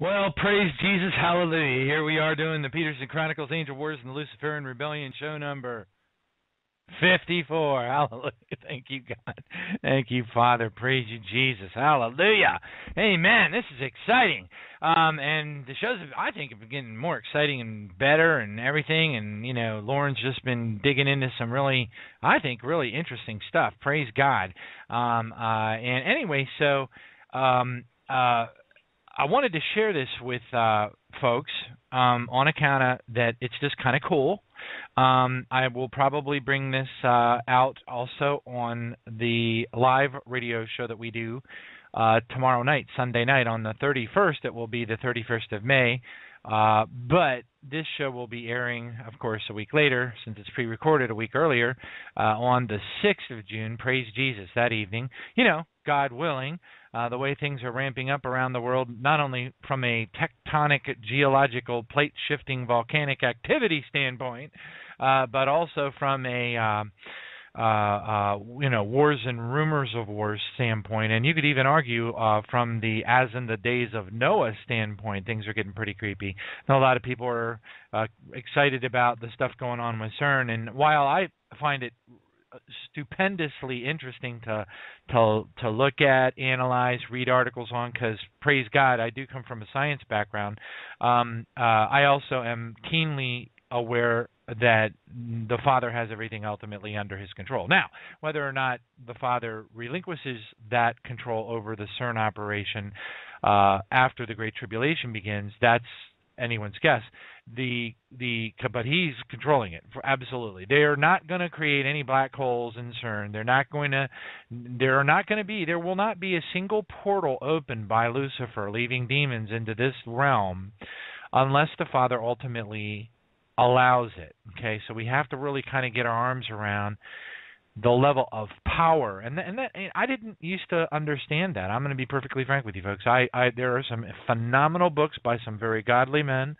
Well, praise Jesus, hallelujah. Here we are doing the Pedersen Chronicles, Angel Wars, and the Luciferian Rebellion show number 54. Hallelujah. Thank you, God. Thank you, Father. Praise you, Jesus. Hallelujah. Amen. This is exciting. Um, and the shows, I think, have been getting more exciting and better and everything. And, you know, Lauren's just been digging into some really, I think, really interesting stuff. Praise God. Um, uh, and anyway, so. Um, uh, I wanted to share this with uh, folks um, on account of that it's just kind of cool. Um, I will probably bring this uh, out also on the live radio show that we do uh, tomorrow night, Sunday night on the 31st. It will be the 31st of May. Uh, but this show will be airing, of course, a week later, since it's pre recorded a week earlier, uh, on the 6th of June. Praise Jesus that evening. You know, God willing uh, the way things are ramping up around the world, not only from a tectonic, geological, plate shifting, volcanic activity standpoint, uh, but also from a um, uh, uh, you know wars and rumors of wars standpoint, and you could even argue uh, from the as in the days of Noah standpoint, things are getting pretty creepy. Now, a lot of people are uh, excited about the stuff going on with CERN, and while I find it stupendously interesting to to to look at, analyze, read articles on. Because praise God, I do come from a science background. Um, uh, I also am keenly aware that the father has everything ultimately under his control. Now, whether or not the father relinquishes that control over the CERN operation uh, after the Great Tribulation begins, that's anyone's guess. The the but he's controlling it for absolutely. They are not going to create any black holes in CERN. They're not going to. There are not going to be. There will not be a single portal opened by Lucifer, leaving demons into this realm, unless the Father ultimately allows it. Okay, so we have to really kind of get our arms around the level of power and th- and that and I didn't used to understand that. I'm going to be perfectly frank with you folks. I, I there are some phenomenal books by some very godly men.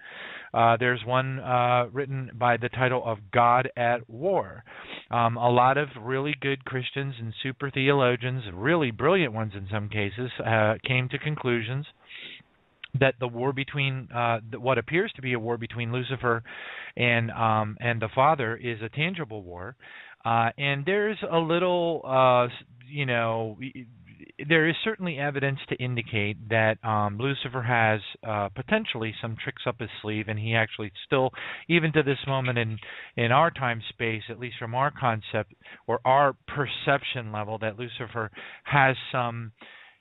Uh, there's one uh, written by the title of God at War. Um, a lot of really good Christians and super theologians, really brilliant ones in some cases, uh, came to conclusions that the war between uh, what appears to be a war between Lucifer and um, and the Father is a tangible war, uh, and there's a little, uh, you know, there is certainly evidence to indicate that um, Lucifer has uh, potentially some tricks up his sleeve, and he actually still, even to this moment in in our time space, at least from our concept or our perception level, that Lucifer has some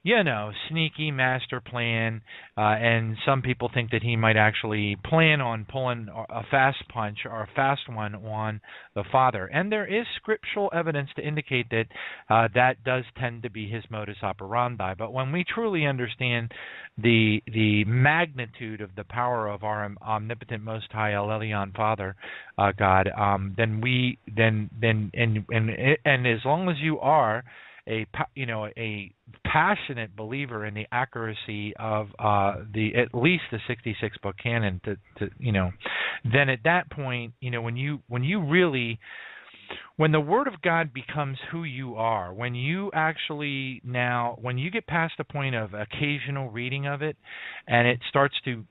you know, sneaky master plan, uh, and some people think that he might actually plan on pulling a fast punch or a fast one on the father. And there is scriptural evidence to indicate that uh, that does tend to be his modus operandi. But when we truly understand the the magnitude of the power of our omnipotent, most high El Elyon Father, uh, God, um, then we then then and and and as long as you are a you know a passionate believer in the accuracy of uh, the at least the 66 book canon to, to you know then at that point you know when you when you really when the word of god becomes who you are when you actually now when you get past the point of occasional reading of it and it starts to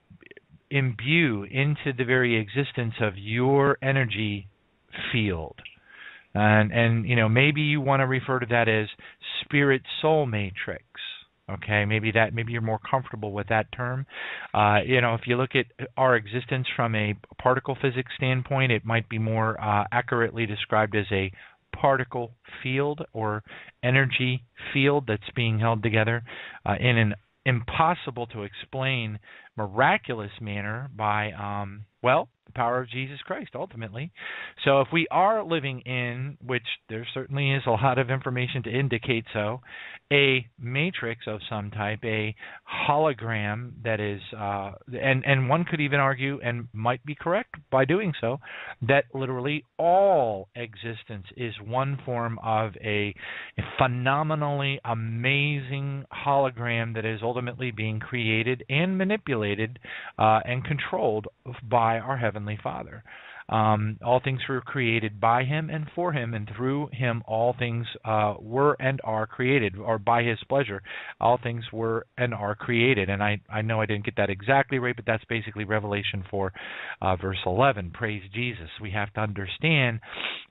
imbue into the very existence of your energy field and and you know maybe you want to refer to that as spirit soul matrix okay? Maybe that maybe you're more comfortable with that term. Uh, you know if you look at our existence from a particle physics standpoint it might be more uh, accurately described as a particle field or energy field that's being held together uh, in an impossible to explain miraculous manner by um, well the power of Jesus Christ ultimately. So if we are living in, which there certainly is a lot of information to indicate so, a matrix of some type, a hologram that is, uh, and and one could even argue, and might be correct by doing so, that literally all existence is one form of a, a phenomenally amazing hologram that is ultimately being created and manipulated uh, and controlled by our heavenly Father. Um, all things were created by him and for him, and through him all things uh, were and are created, or by his pleasure, all things were and are created. And I, I know I didn't get that exactly right, but that's basically Revelation 4, uh, verse 11. Praise Jesus. We have to understand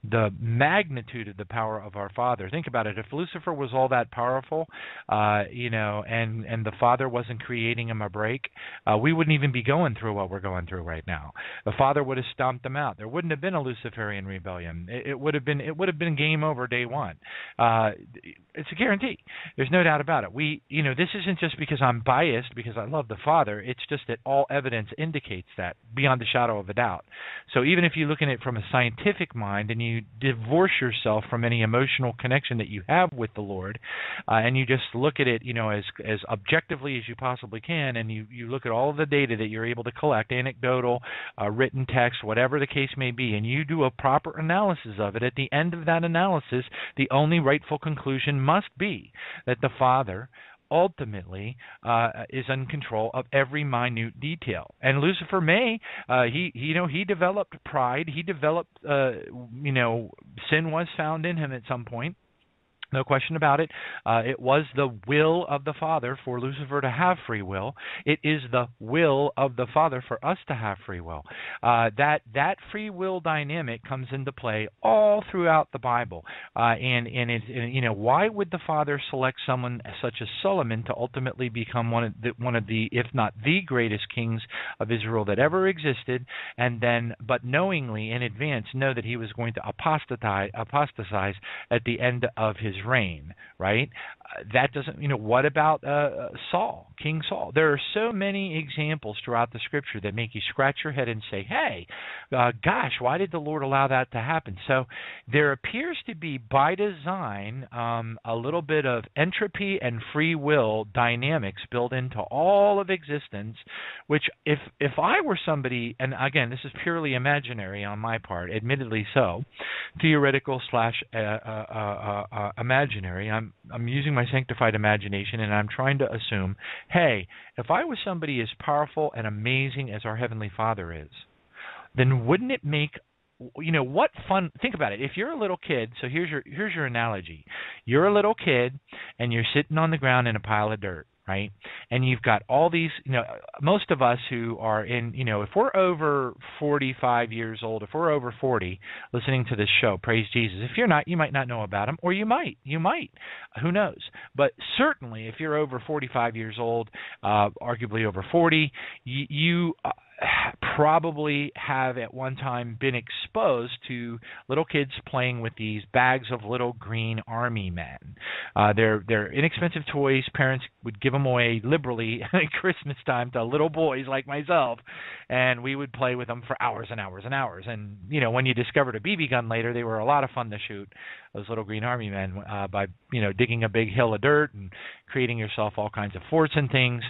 the magnitude of the power of our Father. Think about it. If Lucifer was all that powerful, uh, you know, and and the Father wasn't creating him a break, uh, we wouldn't even be going through what we're going through right now. The Father would have stomped them out. There wouldn't have been a Luciferian rebellion. It, it would have been it would have been game over day one. Uh, it's a guarantee. There's no doubt about it. We, you know, this isn't just because I'm biased because I love the Father. It's just that all evidence indicates that beyond the shadow of a doubt. So even if you look at it from a scientific mind and you divorce yourself from any emotional connection that you have with the Lord, uh, and you just look at it, you know, as as objectively as you possibly can, and you you look at all of the data that you're able to collect, anecdotal, uh, written text, whatever the case may be, and you do a proper analysis of it. At the end of that analysis, the only rightful conclusion must be that the Father ultimately uh, is in control of every minute detail. And Lucifer may, uh, he, you know, he developed pride. He developed, uh, you know, sin was found in him at some point. No question about it. Uh, it was the will of the Father for Lucifer to have free will. It is the will of the Father for us to have free will. Uh, that that free will dynamic comes into play all throughout the Bible. Uh, and and, it, and you know why would the Father select someone such as Solomon to ultimately become one of the, one of the if not the greatest kings of Israel that ever existed, and then but knowingly in advance know that he was going to apostatize apostatize at the end of his reign, right? That doesn't, you know, what about uh, uh, Saul, King Saul? There are so many examples throughout the scripture that make you scratch your head and say, hey, uh, gosh, why did the Lord allow that to happen? So there appears to be, by design, um, a little bit of entropy and free will dynamics built into all of existence, which, if if I were somebody, and again, this is purely imaginary on my part, admittedly so, theoretical slash uh, uh, uh, imaginary. I'm I'm using my sanctified imagination and I'm trying to assume, hey, if I was somebody as powerful and amazing as our heavenly Father is, then wouldn't it make you know what fun think about it. If you're a little kid so here's your here's your analogy. You're a little kid and you're sitting on the ground in a pile of dirt right? And you've got all these, you know, most of us who are in, you know, if we're over 45 years old, if we're over 40 listening to this show, praise Jesus. If you're not, you might not know about them, or you might, you might, who knows? But certainly, if you're over 45 years old, uh, arguably over 40, you, you uh, probably have at one time been exposed to little kids playing with these bags of little green army men. Uh, they're they're inexpensive toys. Parents would give them away liberally at Christmas time to little boys like myself, and we would play with them for hours and hours and hours. And you know, when you discovered a BB gun later, they were a lot of fun to shoot those little green army men uh, by you know digging a big hill of dirt and creating yourself all kinds of forts and things,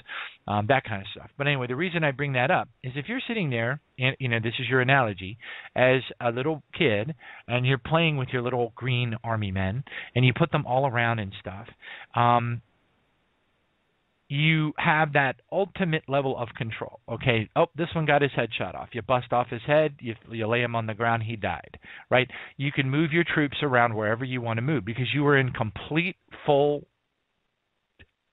um, that kind of stuff. But anyway, the reason I bring that up is if you're sitting there, and you know this is your analogy, as a little kid, and you're playing with your little green army men, and you put them all around and stuff. Um, you have that ultimate level of control. Okay, oh, this one got his head shot off. You bust off his head, you, you lay him on the ground, he died. Right? You can move your troops around wherever you want to move because you are in complete, full.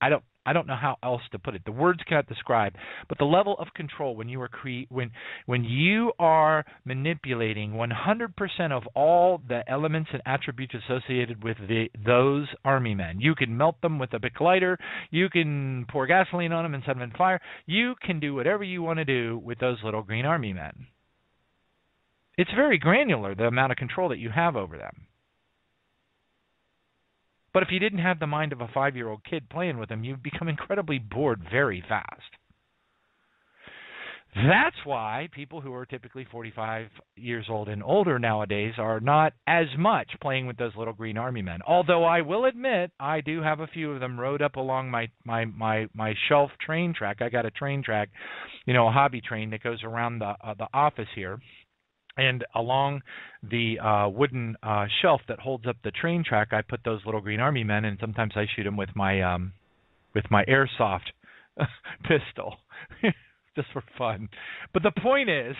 I don't I don't know how else to put it. The words cannot describe, but the level of control when you are cre- when when you are manipulating 100% of all the elements and attributes associated with the, those army men. You can melt them with a Bic lighter. You can pour gasoline on them and set them on fire. You can do whatever you want to do with those little green army men. It's very granular the amount of control that you have over them. But if you didn't have the mind of a five year old kid playing with them, you'd become incredibly bored very fast. That's why people who are typically 45 years old and older nowadays are not as much playing with those little green army men. Although I will admit, I do have a few of them rode up along my my my my shelf train track. I got a train track, you know, a hobby train that goes around the uh, the office here and along the uh, wooden uh, shelf that holds up the train track, I put those little green army men, and sometimes I shoot them with my um, with my airsoft pistol. just for fun. But the point is,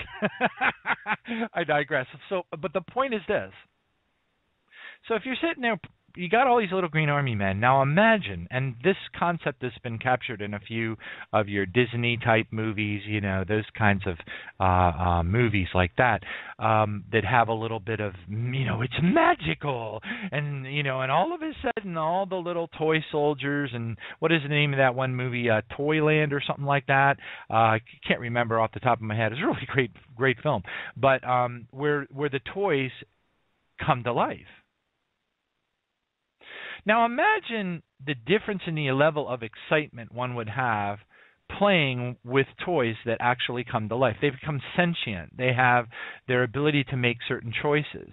I digress. So, but the point is this. So if you're sitting there you got all these little green army men. Now imagine, and this concept has been captured in a few of your Disney type movies, you know, those kinds of uh, uh, movies like that, um, that have a little bit of, you know, it's magical, and you know, and all of a sudden, all the little toy soldiers, and what is the name of that one movie, uh, Toyland or something like that? Uh, I can't remember off the top of my head. It's a really great, great film, but um, where where the toys come to life now imagine the difference in the level of excitement one would have playing with toys that actually come to life. They become sentient. They have their ability to make certain choices.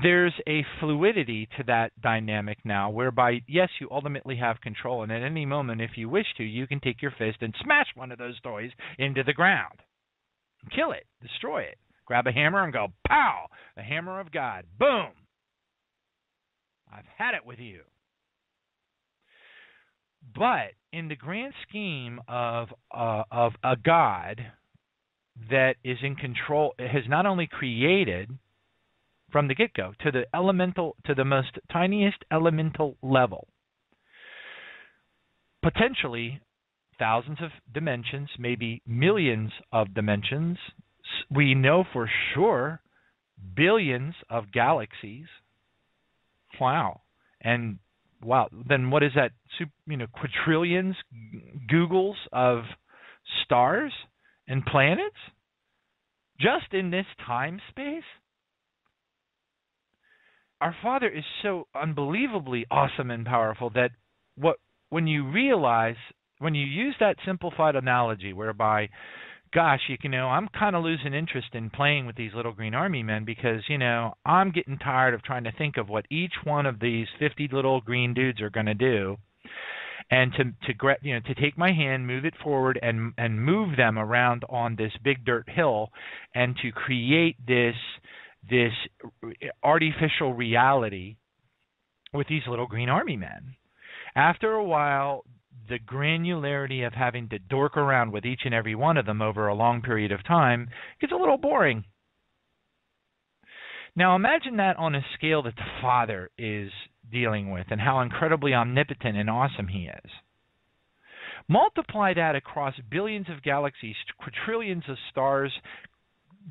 There's a fluidity to that dynamic now whereby, yes, you ultimately have control, and at any moment, if you wish to, you can take your fist and smash one of those toys into the ground. Kill it, destroy it. Grab a hammer and go, pow! The hammer of God. Boom! I've had it with you. But in the grand scheme of uh, of a God that is in control, has not only created from the get-go to the elemental to the most tiniest elemental level, potentially thousands of dimensions, maybe millions of dimensions. We know for sure billions of galaxies Wow. And wow, then what is that? You know, quadrillions, googols of stars and planets just in this time space? Our Father is so unbelievably awesome and powerful that what when you realize when you use that simplified analogy whereby gosh, you know, I'm kind of losing interest in playing with these little green army men because, you know, I'm getting tired of trying to think of what each one of these 50 little green dudes are going to do. And to to you know to take my hand, move it forward, and and move them around on this big dirt hill, and to create this this artificial reality with these little green army men. After a while, the granularity of having to dork around with each and every one of them over a long period of time gets a little boring. Now imagine that on a scale that the Father is dealing with and how incredibly omnipotent and awesome He is. Multiply that across billions of galaxies, quadrillions of stars,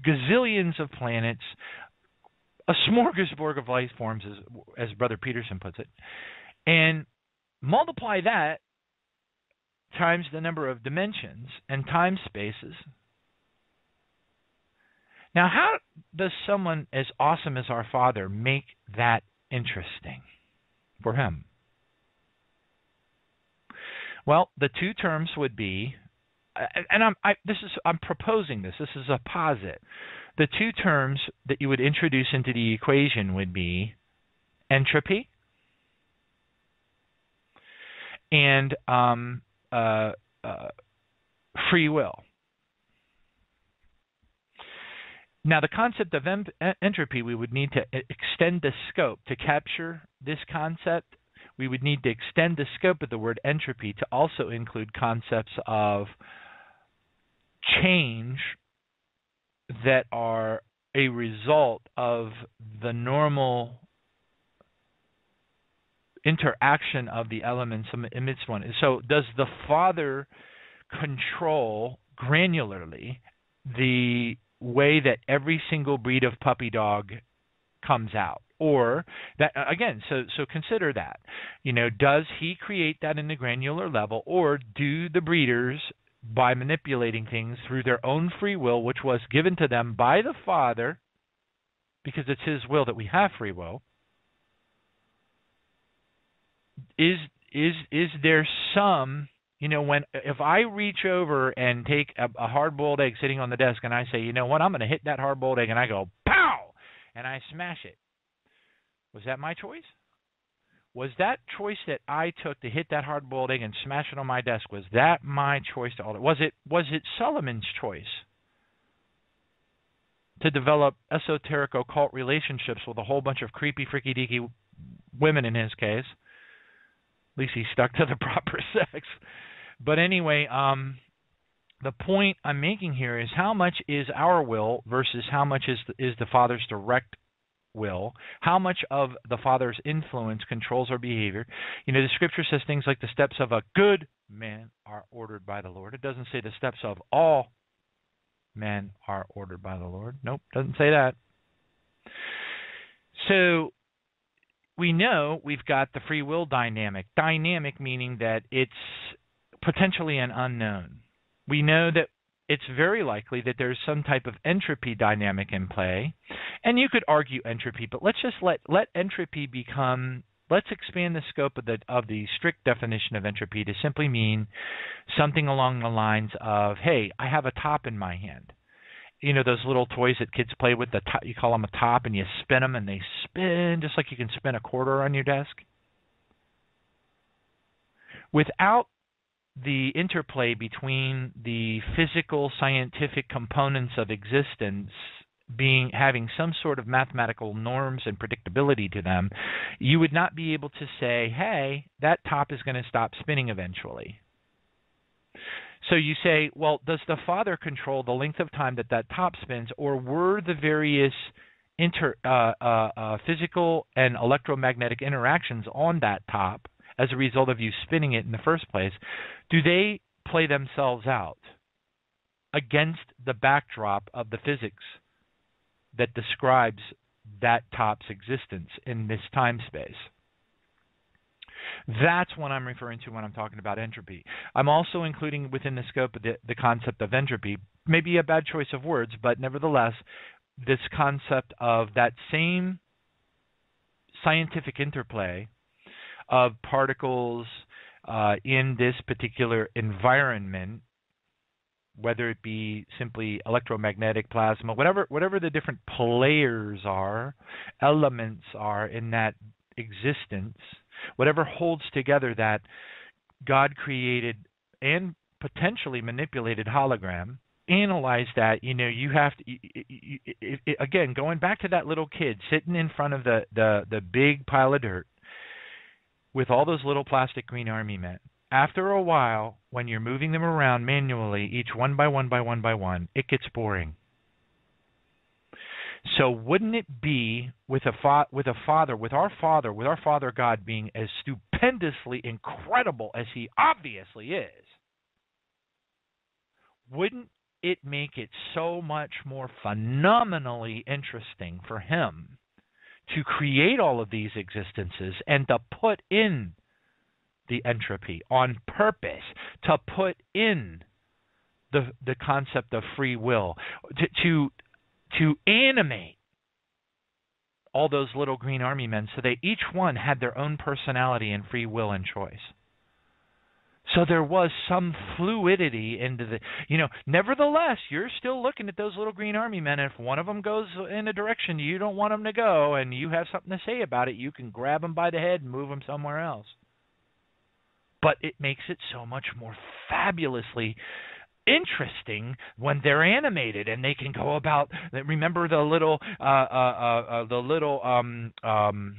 gazillions of planets, a smorgasbord of life forms, as, as Brother Pedersen puts it, and multiply that times the number of dimensions and time spaces. Now, how does someone as awesome as our Father make that interesting for him? Well, the two terms would be, and I'm I, this is I'm proposing this. This is a posit. The two terms that you would introduce into the equation would be entropy and um, uh, uh, free will. Now, the concept of em- entropy, we would need to extend the scope to capture this concept. We would need to extend the scope of the word entropy to also include concepts of change that are a result of the normal interaction of the elements amidst one. So, does the father control granularly the way that every single breed of puppy dog comes out? Or that again, so so consider that. You know, does he create that in the granular level, or do the breeders by manipulating things through their own free will, which was given to them by the Father, because it's His will that we have free will, is is is there some you know when if I reach over and take a, a hard boiled egg sitting on the desk and I say, you know what, I'm going to hit that hard boiled egg and I go pow and I smash it. Was that my choice? Was that choice that I took to hit that hard boiled egg and smash it on my desk was that my choice to alter? Was it was it Solomon's choice to develop esoteric occult relationships with a whole bunch of creepy freaky deaky women in his case? At least he stuck to the proper sex. But anyway, um, the point I'm making here is how much is our will versus how much is the, is the Father's direct will, how much of the Father's influence controls our behavior. You know, the scripture says things like the steps of a good man are ordered by the Lord. It doesn't say the steps of all men are ordered by the Lord. Nope, doesn't say that. So we know we've got the free will dynamic. Dynamic meaning that it's potentially an unknown. We know that it's very likely that there's some type of entropy dynamic in play. And you could argue entropy, but let's just let let entropy become let's expand the scope of the of the strict definition of entropy to simply mean something along the lines of, hey, I have a top in my hand. You know those little toys that kids play with the top, you call them a top and you spin them and they spin just like you can spin a quarter on your desk. Without the interplay between the physical scientific components of existence being having some sort of mathematical norms and predictability to them, you would not be able to say, "Hey, that top is going to stop spinning eventually." So you say, well, does the father control the length of time that that top spins, or were the various inter uh, uh, uh, physical and electromagnetic interactions on that top as a result of you spinning it in the first place, do they play themselves out against the backdrop of the physics that describes that top's existence in this time space? That's what I'm referring to when I'm talking about entropy. I'm also including within the scope of the, the concept of entropy, maybe a bad choice of words, but nevertheless, this concept of that same scientific interplay of particles uh, in this particular environment, whether it be simply electromagnetic plasma, whatever whatever the different players are, elements are in that existence, whatever holds together that God created and potentially manipulated hologram, analyze that you know you have to you, you, again going back to that little kid sitting in front of the the the big pile of dirt with all those little plastic green army men. After a while, when you're moving them around manually, each one by one by one by one, it gets boring. So wouldn't it be with a fa- with a father, with our father, with our father God being as stupendously incredible as he obviously is? Wouldn't it make it so much more phenomenally interesting for him to create all of these existences and to put in the entropy on purpose, to put in the the concept of free will, to to, to animate all those little green army men so they each one had their own personality and free will and choice. So there was some fluidity into the, you know, nevertheless, you're still looking at those little green army men. And If one of them goes in a direction you don't want them to go and you have something to say about it, you can grab them by the head and move them somewhere else. But it makes it so much more fabulously interesting when they're animated and they can go about remember the little uh uh uh, uh the little um um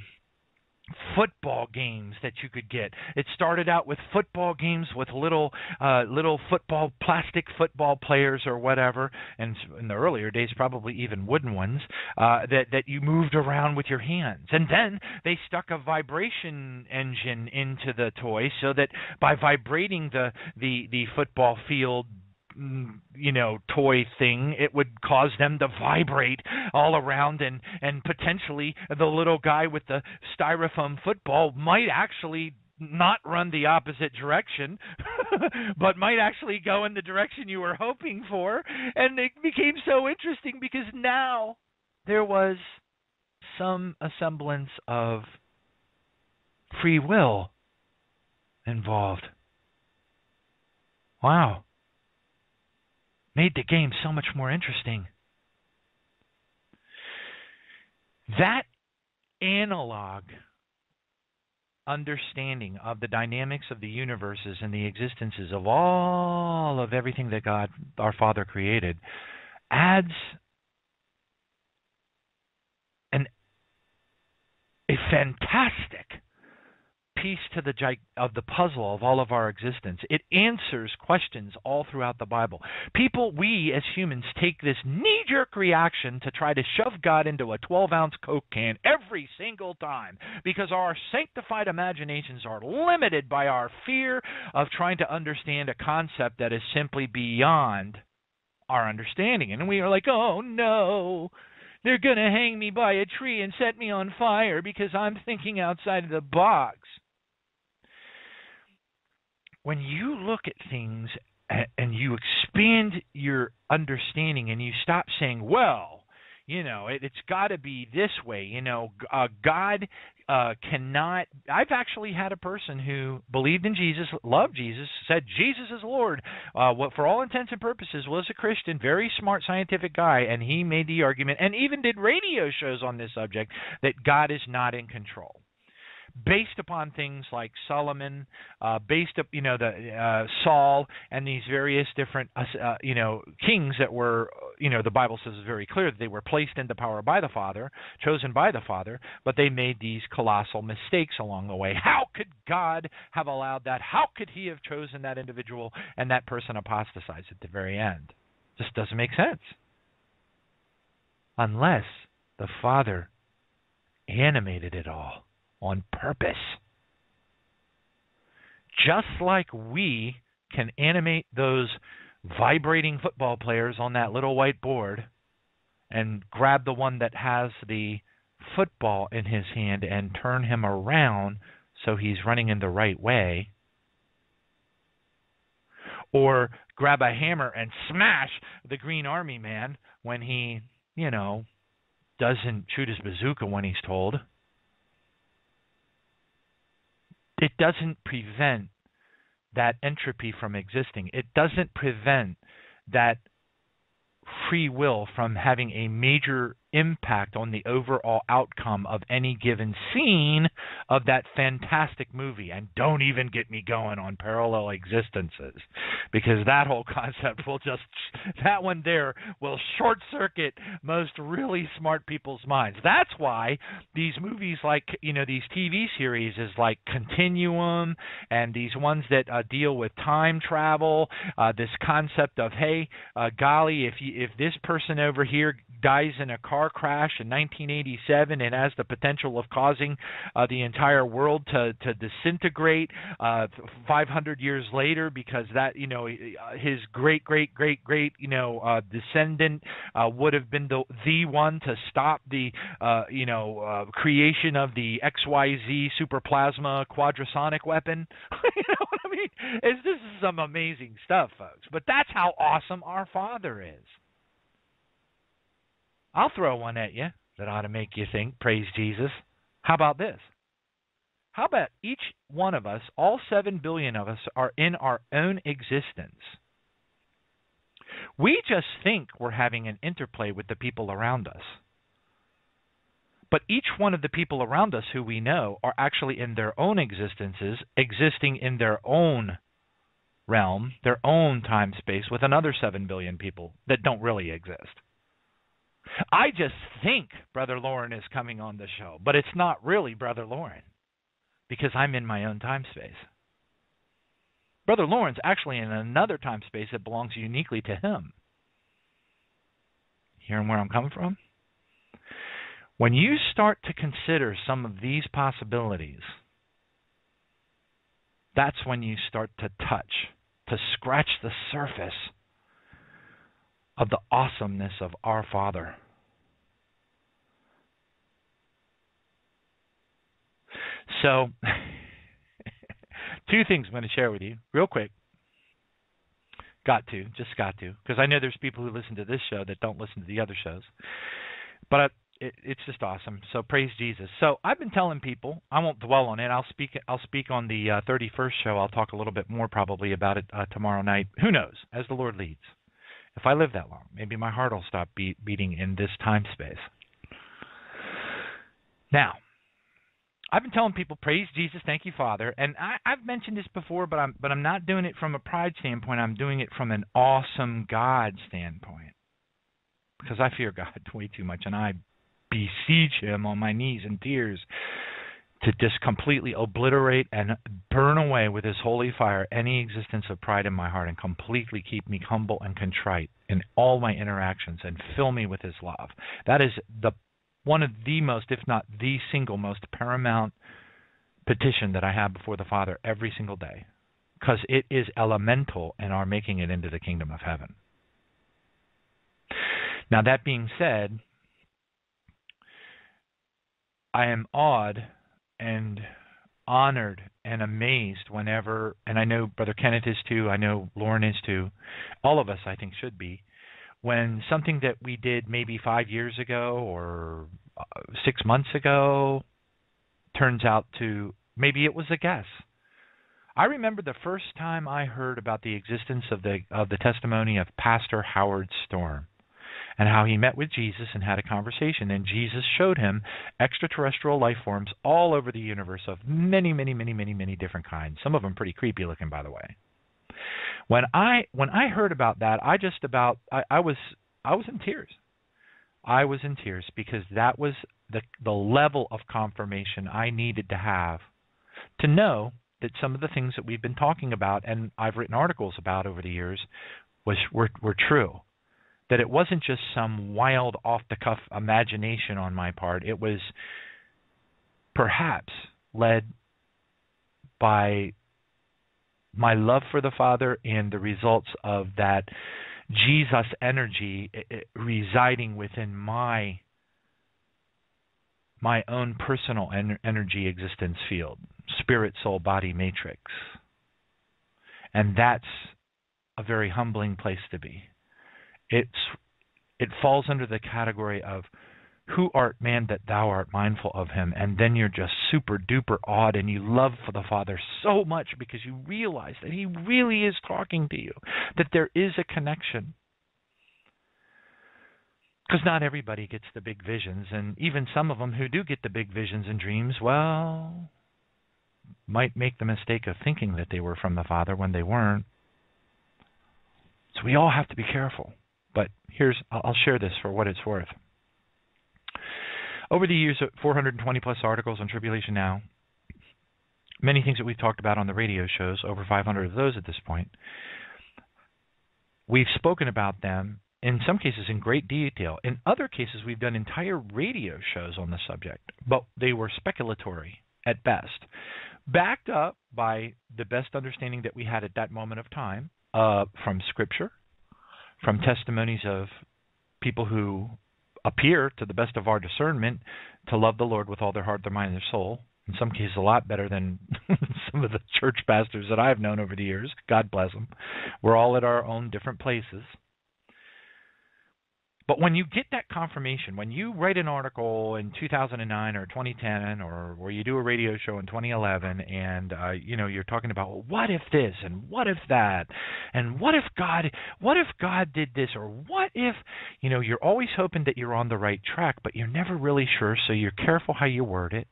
football games that you could get. It started out with football games with little uh little football plastic football players or whatever and in the earlier days probably even wooden ones uh that that you moved around with your hands. And then they stuck a vibration engine into the toy so that by vibrating the the the football field Mm, you know toy thing it would cause them to vibrate all around and and potentially the little guy with the styrofoam football might actually not run the opposite direction but might actually go in the direction you were hoping for and it became so interesting because now there was some semblance of free will involved. Wow made the game so much more interesting. That analog understanding of the dynamics of the universes and the existences of all of everything that God our Father created adds an a fantastic piece to the of the puzzle of all of our existence. It answers questions all throughout the Bible. People, we as humans take this knee-jerk reaction to try to shove God into a 12-ounce Coke can every single time because our sanctified imaginations are limited by our fear of trying to understand a concept that is simply beyond our understanding. And we are like, "Oh no, they're going to hang me by a tree and set me on fire because I'm thinking outside of the box. When you look at things and you expand your understanding and you stop saying, well, you know, it, has got to be this way. You know, uh, God uh, cannot. I've actually had a person who believed in Jesus, loved Jesus, said Jesus is Lord. Uh, what, for all intents and purposes, was a Christian, very smart, scientific guy, and he made the argument, and even did radio shows on this subject, that God is not in control based upon things like Solomon, uh, based up, you know, the uh, Saul, and these various different, uh, uh, you know, kings that were, you know, the Bible says is very clear that they were placed into power by the Father, chosen by the Father, but they made these colossal mistakes along the way. How could God have allowed that? How could He have chosen that individual and that person apostatized at the very end? Just doesn't make sense. Unless the Father animated it all on purpose. Just like we can animate those vibrating football players on that little white board and grab the one that has the football in his hand and turn him around so he's running in the right way. Or grab a hammer and smash the Green Army man when he, you know, doesn't shoot his bazooka when he's told it doesn't prevent that entropy from existing. It doesn't prevent that free will from having a major impact on the overall outcome of any given scene of that fantastic movie. And don't even get me going on parallel existences because that whole concept will just, that one there will short circuit most really smart people's minds. That's why these movies, like, you know, these TV series is like Continuum and these ones that uh, deal with time travel, uh, this concept of, hey, uh, golly, if you, if this person over here dies in a car crash in 1987 and has the potential of causing uh, the entire world to to disintegrate uh, 500 years later because that you know his great great great great you know uh, descendant uh, would have been the the one to stop the uh, you know uh, creation of the XYZ superplasma quadrasonic weapon. you know what I mean? It's, this is some amazing stuff, folks. But that's how awesome our Father is. I'll throw one at you that ought to make you think, praise Jesus. How about this? How about each one of us, all 7 billion of us, are in our own existence? We just think we're having an interplay with the people around us. But each one of the people around us who we know are actually in their own existences, existing in their own realm, their own time space, with another 7 billion people that don't really exist. I just think Brother Lauren is coming on the show, but it's not really Brother Lauren because I'm in my own time space. Brother Lauren's actually in another time space that belongs uniquely to him. Hearing where I'm coming from? When you start to consider some of these possibilities, that's when you start to touch, to scratch the surface of the awesomeness of our Father. So, two things I'm going to share with you real quick. Got to, just got to, because I know there's people who listen to this show that don't listen to the other shows. But it, it's just awesome. So praise Jesus. So I've been telling people. I won't dwell on it. I'll speak. I'll speak on the uh, 31st show. I'll talk a little bit more probably about it uh, tomorrow night. Who knows? As the Lord leads if I live that long. Maybe my heart will stop beat, beating in this time space. Now, I've been telling people, praise Jesus, thank you, Father, and I, I've mentioned this before, but I'm but I'm not doing it from a pride standpoint. I'm doing it from an awesome God standpoint, because I fear God way too much, and I beseech Him on my knees in tears to just completely obliterate and burn away with his holy fire any existence of pride in my heart and completely keep me humble and contrite in all my interactions and fill me with his love. That is the one of the most if not the single most paramount petition that I have before the Father every single day because it is elemental in our making it into the kingdom of heaven. Now that being said, I am awed and honored and amazed whenever, and I know Brother Kenneth is too, I know Lauren is too, all of us I think should be, when something that we did maybe five years ago or uh, six months ago turns out to maybe it was a guess. I remember the first time I heard about the existence of the of the testimony of Pastor Howard Storm and how he met with Jesus and had a conversation. And Jesus showed him extraterrestrial life forms all over the universe of many, many, many, many, many different kinds. Some of them pretty creepy looking, by the way. When I when I heard about that, I just about I, I was I was in tears. I was in tears because that was the the level of confirmation I needed to have to know that some of the things that we've been talking about and I've written articles about over the years was were were true that it wasn't just some wild off the cuff imagination on my part. It was perhaps led by my love for the Father and the results of that Jesus energy eh, eh, residing within my my own personal en- energy existence field, spirit, soul, body matrix. And that's a very humbling place to be it's it falls under the category of who art man that thou art mindful of him? And then you're just super duper awed and you love for the father so much because you realize that he really is talking to you that there is a connection. Because not everybody gets the big visions and even some of them who do get the big visions and dreams well might make the mistake of thinking that they were from the father when they weren't. So we all have to be careful but here's I'll share this for what it's worth. Over the years, 420 plus articles on Tribulation Now, many things that we've talked about on the radio shows, over 500 of those at this point. We've spoken about them in some cases in great detail. In other cases, we've done entire radio shows on the subject, but they were speculatory at best, backed up by the best understanding that we had at that moment of time uh, from Scripture from testimonies of people who appear, to the best of our discernment, to love the Lord with all their heart, their mind, and their soul. In some cases, a lot better than some of the church pastors that I've known over the years. God bless them. We're all at our own different places. But when you get that confirmation, when you write an article in 2009 or 2010, or where you do a radio show in 2011, and uh, you know you're talking about what if this and what if that, and what if God, what if God did this, or what if, you know, you're always hoping that you're on the right track, but you're never really sure, so you're careful how you word it.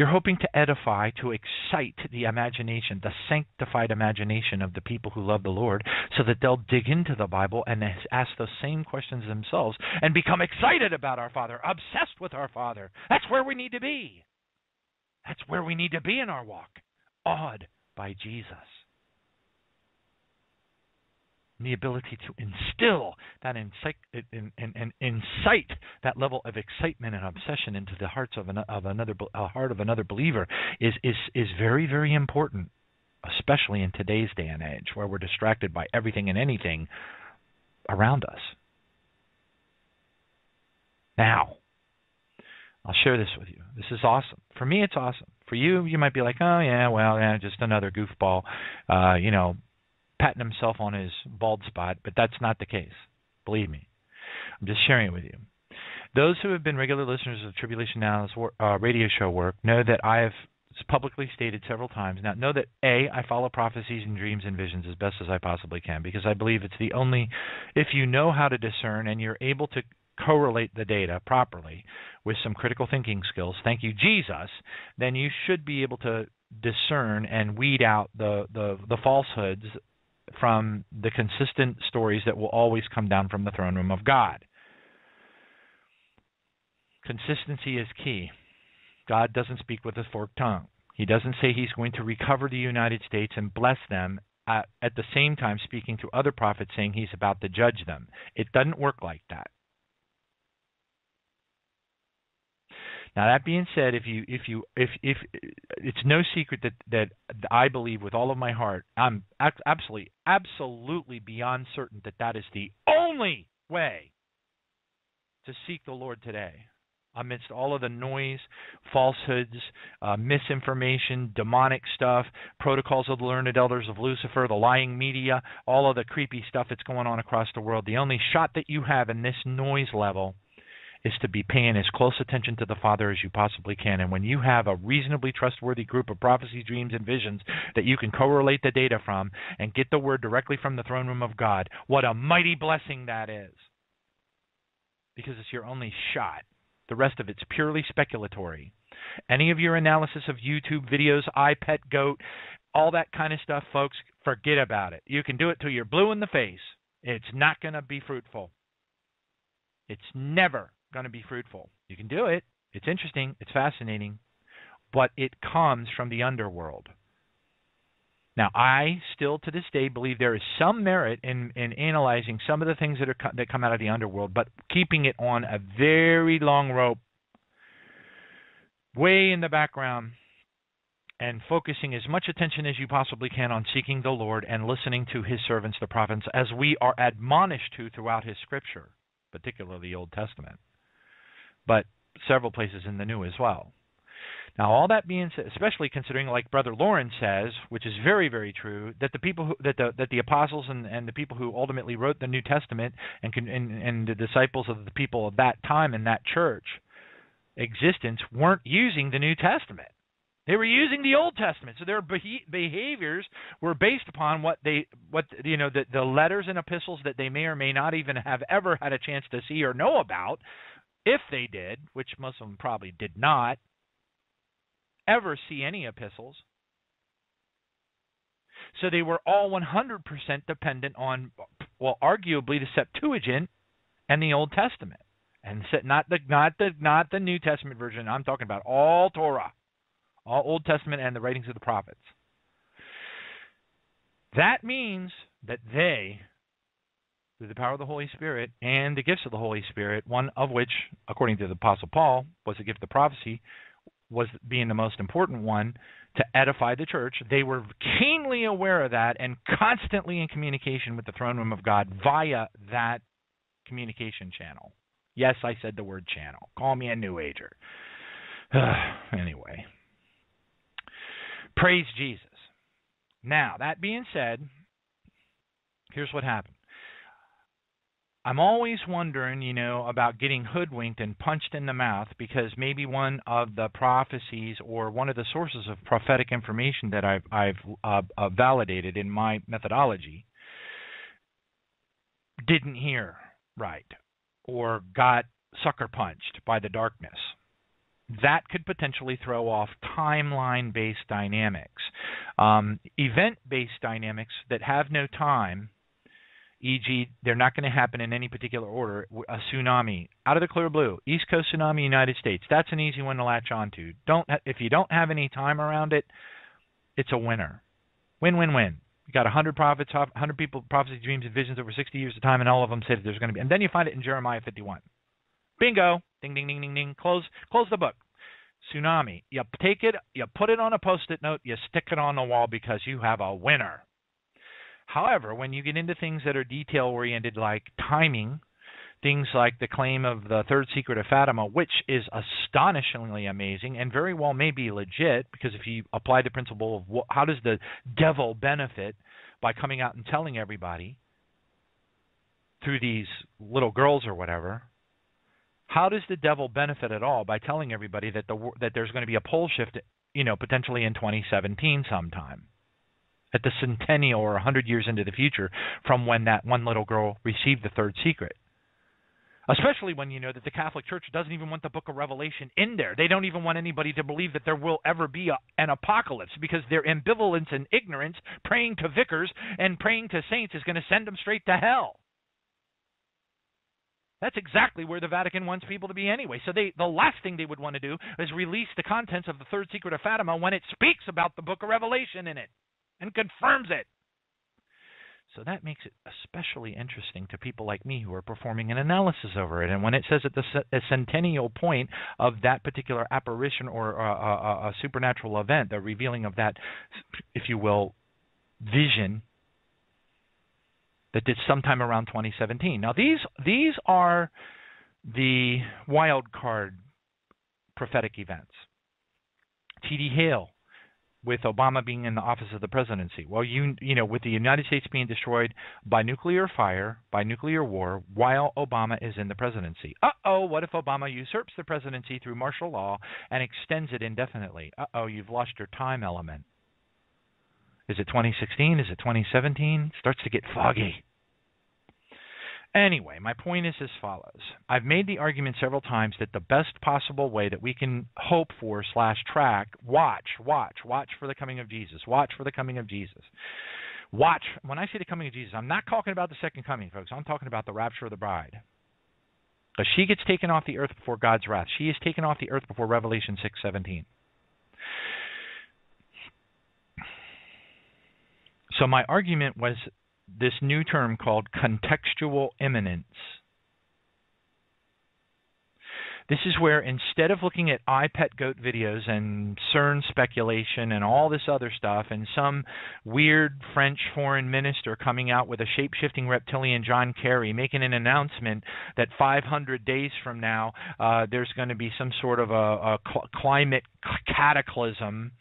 You're hoping to edify, to excite the imagination, the sanctified imagination of the people who love the Lord, so that they'll dig into the Bible and ask those same questions themselves and become excited about our Father, obsessed with our Father. That's where we need to be. That's where we need to be in our walk, awed by Jesus the ability to instill that incite, and, in, in, incite that level of excitement and obsession into the hearts of, an, of another a heart of another believer is is is very very important, especially in today's day and age where we're distracted by everything and anything around us. Now, I'll share this with you. This is awesome. For me, it's awesome. For you, you might be like, oh yeah, well, yeah, just another goofball, uh, you know, patting himself on his bald spot, but that's not the case. Believe me. I'm just sharing it with you. Those who have been regular listeners of Tribulation Now's uh, radio show work know that I have publicly stated several times. Now, know that A, I follow prophecies and dreams and visions as best as I possibly can because I believe it's the only, if you know how to discern and you're able to correlate the data properly with some critical thinking skills, thank you, Jesus, then you should be able to discern and weed out the, the, the falsehoods from the consistent stories that will always come down from the throne room of God. Consistency is key. God doesn't speak with a forked tongue. He doesn't say he's going to recover the United States and bless them at, at the same time speaking to other prophets saying he's about to judge them. It doesn't work like that. Now that being said, if you if you if if it's no secret that that I believe with all of my heart, I'm absolutely absolutely beyond certain that that is the only way to seek the Lord today. Amidst all of the noise, falsehoods, uh, misinformation, demonic stuff, protocols of the learned elders of Lucifer, the lying media, all of the creepy stuff that's going on across the world, the only shot that you have in this noise level is to be paying as close attention to the Father as you possibly can. And when you have a reasonably trustworthy group of prophecies, dreams, and visions that you can correlate the data from and get the word directly from the throne room of God, what a mighty blessing that is. Because it's your only shot. The rest of it's purely speculatory. Any of your analysis of YouTube videos, iPet Goat, all that kind of stuff, folks, forget about it. You can do it till you're blue in the face. It's not going to be fruitful. It's never going to be fruitful. You can do it. It's interesting. It's fascinating. But it comes from the underworld. Now, I still to this day believe there is some merit in, in analyzing some of the things that are that come out of the underworld, but keeping it on a very long rope, way in the background, and focusing as much attention as you possibly can on seeking the Lord and listening to His servants, the prophets, as we are admonished to throughout His Scripture, particularly the Old Testament but several places in the New as well. Now, all that being said, especially considering, like Brother Lawrence says, which is very, very true, that the people who, that the that the apostles and, and the people who ultimately wrote the New Testament and, and and the disciples of the people of that time in that church existence weren't using the New Testament. They were using the Old Testament, so their behaviors were based upon what they, what you know, the, the letters and epistles that they may or may not even have ever had a chance to see or know about, if they did, which most of them probably did not, ever see any epistles. So they were all 100% dependent on, well, arguably the Septuagint and the Old Testament, and not the not the not the New Testament version. I'm talking about all Torah, all Old Testament and the writings of the prophets. That means that they through the power of the Holy Spirit and the gifts of the Holy Spirit, one of which, according to the Apostle Paul, was the gift of prophecy, was being the most important one to edify the church. They were keenly aware of that and constantly in communication with the throne room of God via that communication channel. Yes, I said the word channel. Call me a New Ager. anyway, praise Jesus. Now, that being said, here's what happened. I'm always wondering, you know, about getting hoodwinked and punched in the mouth because maybe one of the prophecies or one of the sources of prophetic information that I've, I've uh, uh, validated in my methodology didn't hear right or got sucker punched by the darkness. That could potentially throw off timeline based dynamics. Um, event based dynamics that have no time e.g., they're not going to happen in any particular order. A tsunami out of the clear blue, East Coast tsunami, United States. That's an easy one to latch onto. Don't if you don't have any time around it, it's a winner. Win, win, win. You got 100 prophets, 100 people, prophecy, dreams, and visions over 60 years of time, and all of them that there's going to be. And then you find it in Jeremiah 51. Bingo! Ding, ding, ding, ding, ding. Close, close the book. Tsunami. You take it, you put it on a post-it note, you stick it on the wall because you have a winner. However, when you get into things that are detail oriented, like timing, things like the claim of the third secret of Fatima, which is astonishingly amazing and very well may be legit, because if you apply the principle of what, how does the devil benefit by coming out and telling everybody through these little girls or whatever, how does the devil benefit at all by telling everybody that the that there's going to be a pole shift, you know, potentially in 2017 sometime? At the centennial or a hundred years into the future from when that one little girl received the third secret. Especially when you know that the Catholic Church doesn't even want the book of Revelation in there. They don't even want anybody to believe that there will ever be a, an apocalypse because their ambivalence and ignorance, praying to vicars and praying to saints, is going to send them straight to hell. That's exactly where the Vatican wants people to be anyway. So they the last thing they would want to do is release the contents of the third secret of Fatima when it speaks about the book of Revelation in it and confirms it. So that makes it especially interesting to people like me who are performing an analysis over it. And when it says at the centennial point of that particular apparition or a, a, a supernatural event, the revealing of that, if you will, vision that did sometime around 2017. Now these these are the wild card prophetic events. T.D. Hale with Obama being in the office of the presidency. Well, you you know, with the United States being destroyed by nuclear fire, by nuclear war, while Obama is in the presidency. Uh-oh, what if Obama usurps the presidency through martial law and extends it indefinitely? Uh-oh, you've lost your time element. Is it 2016? Is it 2017? Starts to get foggy. Anyway, my point is as follows. I've made the argument several times that the best possible way that we can hope for slash track, watch, watch, watch for the coming of Jesus, watch for the coming of Jesus. Watch, when I say the coming of Jesus, I'm not talking about the second coming, folks. I'm talking about the rapture of the bride. Because she gets taken off the earth before God's wrath. She is taken off the earth before Revelation 6:17. So my argument was this new term called contextual immanence. This is where instead of looking at iPet goat videos and CERN speculation and all this other stuff, and some weird French foreign minister coming out with a shape shifting reptilian John Kerry making an announcement that 500 days from now uh, there's going to be some sort of a, a cl- climate cataclysm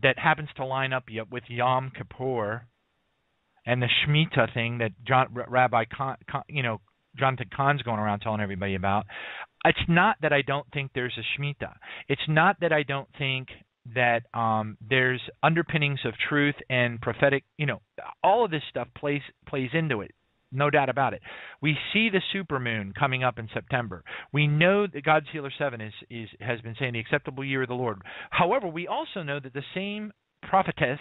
that happens to line up with Yom Kippur and the Shemitah thing that John, Rabbi, Con, Con, you know, Jonathan Cahn's going around telling everybody about. It's not that I don't think there's a Shemitah. It's not that I don't think that um, there's underpinnings of truth and prophetic. You know, all of this stuff plays plays into it. No doubt about it. We see the supermoon coming up in September. We know that God's Healer Seven is, is has been saying the acceptable year of the Lord. However, we also know that the same prophetess,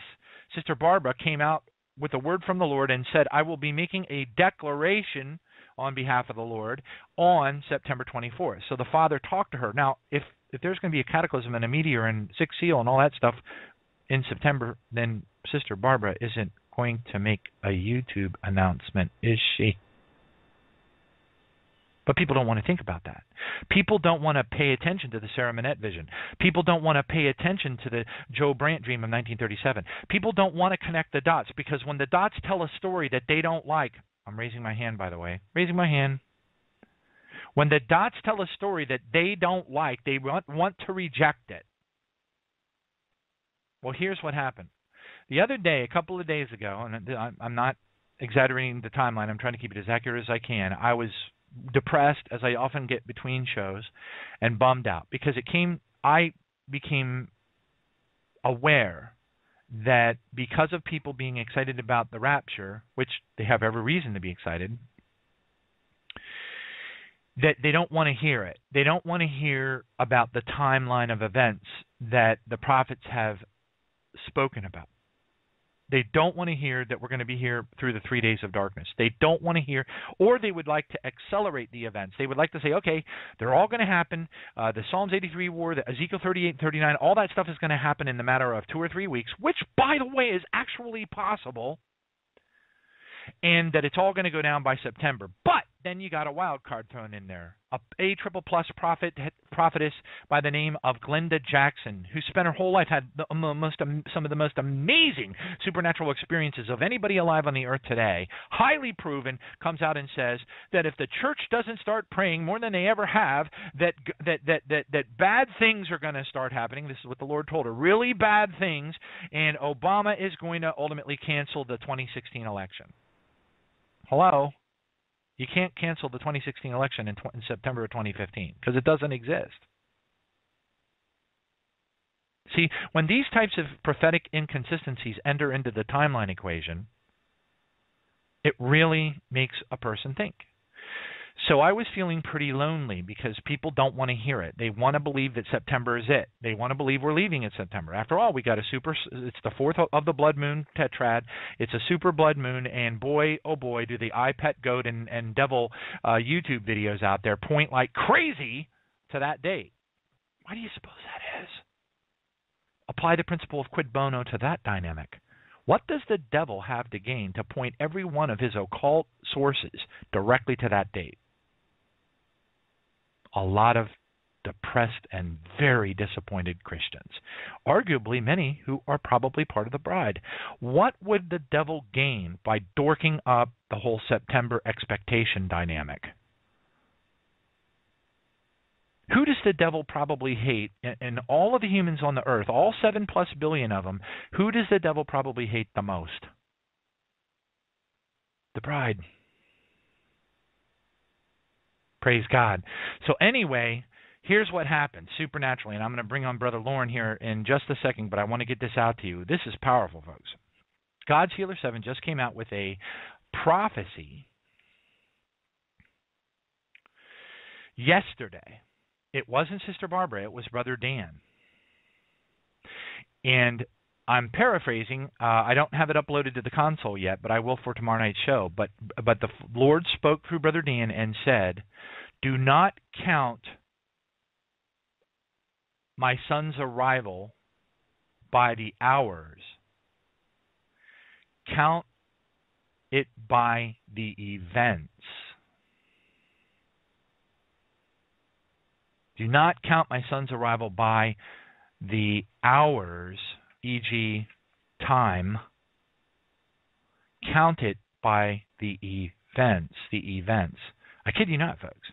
Sister Barbara, came out with a word from the Lord and said, I will be making a declaration on behalf of the Lord on September 24th. So the Father talked to her. Now, if if there's going to be a cataclysm and a meteor and six seal and all that stuff in September, then Sister Barbara isn't going to make a YouTube announcement, is she? But people don't want to think about that. People don't want to pay attention to the Sarah Menet vision. People don't want to pay attention to the Joe Brandt dream of 1937. People don't want to connect the dots because when the dots tell a story that they don't like, I'm raising my hand by the way, raising my hand. When the dots tell a story that they don't like, they want, want to reject it. Well, here's what happened. The other day, a couple of days ago, and I'm not exaggerating the timeline, I'm trying to keep it as accurate as I can. I was depressed as I often get between shows and bummed out because it came I became aware that because of people being excited about the rapture, which they have every reason to be excited, that they don't want to hear it. They don't want to hear about the timeline of events that the prophets have spoken about. They don't want to hear that we're going to be here through the three days of darkness. They don't want to hear, or they would like to accelerate the events. They would like to say, okay, they're all going to happen. Uh, the Psalms 83 war, the Ezekiel 38 and 39, all that stuff is going to happen in the matter of two or three weeks, which, by the way, is actually possible. And that it's all going to go down by September. But then you got a wild card thrown in there. A A triple plus prophet prophetess by the name of Glenda Jackson, who spent her whole life had the most some of the most amazing supernatural experiences of anybody alive on the earth today. Highly proven, comes out and says that if the church doesn't start praying more than they ever have, that that that that, that bad things are going to start happening. This is what the Lord told her. Really bad things, and Obama is going to ultimately cancel the 2016 election. Hello. You can't cancel the 2016 election in, in September of 2015 because it doesn't exist. See, when these types of prophetic inconsistencies enter into the timeline equation, it really makes a person think. So I was feeling pretty lonely because people don't want to hear it. They want to believe that September is it. They want to believe we're leaving in September. After all, we got a super. It's the fourth of the blood moon tetrad. It's a super blood moon, and boy, oh boy, do the iPet Pet Goat and and Devil uh, YouTube videos out there point like crazy to that date. Why do you suppose that is? Apply the principle of quid bono to that dynamic. What does the devil have to gain to point every one of his occult sources directly to that date? A lot of depressed and very disappointed Christians, arguably many who are probably part of the bride. What would the devil gain by dorking up the whole September expectation dynamic? Who does the devil probably hate? And all of the humans on the earth, all seven plus billion of them, who does the devil probably hate the most? The bride. Praise God. So, anyway, here's what happened supernaturally, and I'm going to bring on Brother Lauren here in just a second, but I want to get this out to you. This is powerful, folks. God's Healer 7 just came out with a prophecy yesterday it wasn't Sister Barbara, it was Brother Dan. And I'm paraphrasing. Uh, I don't have it uploaded to the console yet, but I will for tomorrow night's show. But but the Lord spoke through Brother Dan and said, "Do not count my son's arrival by the hours. Count it by the events." Do not count my son's arrival by the hours, e.g., time. Count it by the events. The events. I kid you not, folks.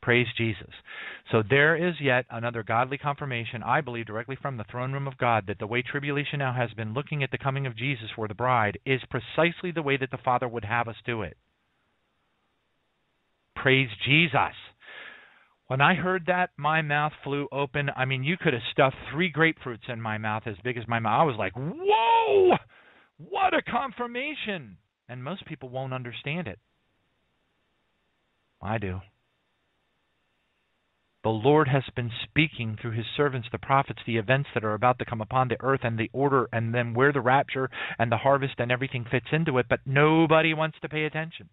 Praise Jesus. So there is yet another godly confirmation, I believe, directly from the throne room of God, that the way tribulation now has been looking at the coming of Jesus for the bride is precisely the way that the Father would have us do it. Praise Jesus. When I heard that, my mouth flew open. I mean, you could have stuffed three grapefruits in my mouth as big as my mouth. I was like, whoa, what a confirmation. And most people won't understand it. I do. The Lord has been speaking through his servants, the prophets, the events that are about to come upon the earth and the order and then where the rapture and the harvest and everything fits into it, but nobody wants to pay attention.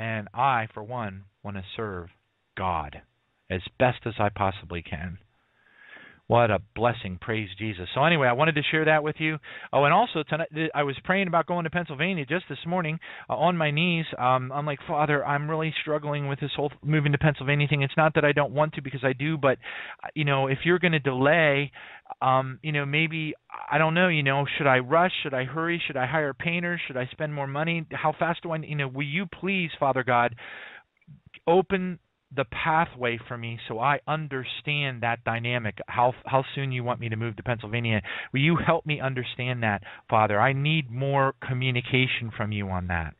And I, for one, want to serve God as best as I possibly can. What a blessing. Praise Jesus. So, anyway, I wanted to share that with you. Oh, and also, tonight, I was praying about going to Pennsylvania just this morning uh, on my knees. Um, I'm like, Father, I'm really struggling with this whole moving to Pennsylvania thing. It's not that I don't want to because I do, but, uh, you know, if you're going to delay, um, you know, maybe, I don't know, you know, should I rush? Should I hurry? Should I hire painters? Should I spend more money? How fast do I, you know, will you please, Father God, open the pathway for me so I understand that dynamic. How how soon you want me to move to Pennsylvania? Will you help me understand that father? I need more communication from you on that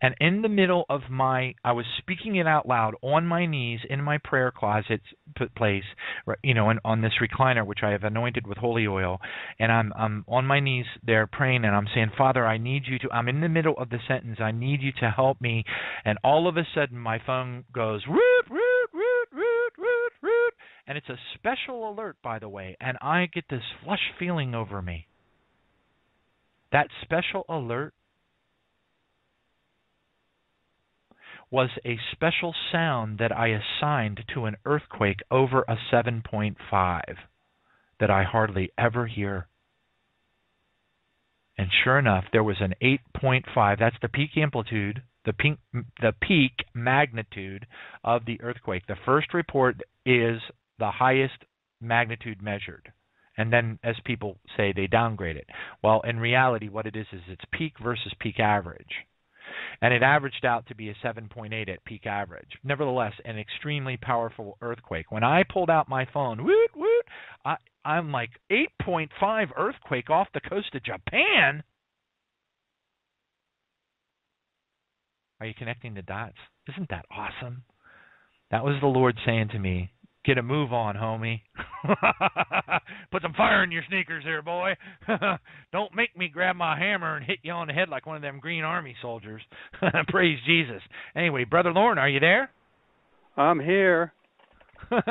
and in the middle of my, I was speaking it out loud on my knees in my prayer closet place, you know, and on this recliner which I have anointed with holy oil, and I'm I'm on my knees there praying, and I'm saying, Father, I need you to. I'm in the middle of the sentence. I need you to help me, and all of a sudden my phone goes root root root root root root, and it's a special alert, by the way, and I get this flush feeling over me. That special alert was a special sound that I assigned to an earthquake over a 7.5 that I hardly ever hear. And sure enough, there was an 8.5. That's the peak amplitude, the peak, the peak magnitude of the earthquake. The first report is the highest magnitude measured. And then, as people say, they downgrade it. Well, in reality, what it is is it's peak versus peak average and it averaged out to be a 7.8 at peak average. Nevertheless, an extremely powerful earthquake. When I pulled out my phone, woot woot, I, I'm like 8.5 earthquake off the coast of Japan. Are you connecting the dots? Isn't that awesome? That was the Lord saying to me, Get a move on, homie. Put some fire in your sneakers there, boy. Don't make me grab my hammer and hit you on the head like one of them Green Army soldiers. Praise Jesus. Anyway, Brother Lauren, are you there? I'm here. in oh,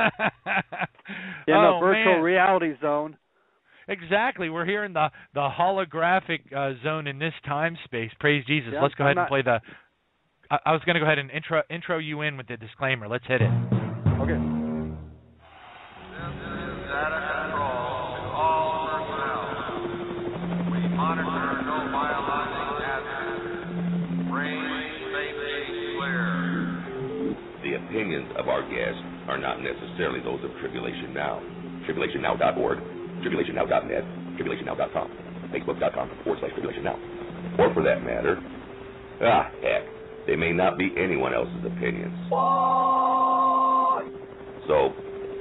the virtual man. reality zone. Exactly. We're here in the the holographic uh, zone in this time space. Praise Jesus. Yeah, Let's go I'm ahead not- and play the. I, I was going to go ahead and intro intro you in with the disclaimer. Let's hit it. Okay. Opinions of our guests are not necessarily those of Tribulation Now. TribulationNow.org, TribulationNow.net, TribulationNow.com, Facebook.com forward slash Tribulation Now. Or for that matter, ah, heck, they may not be anyone else's opinions. So,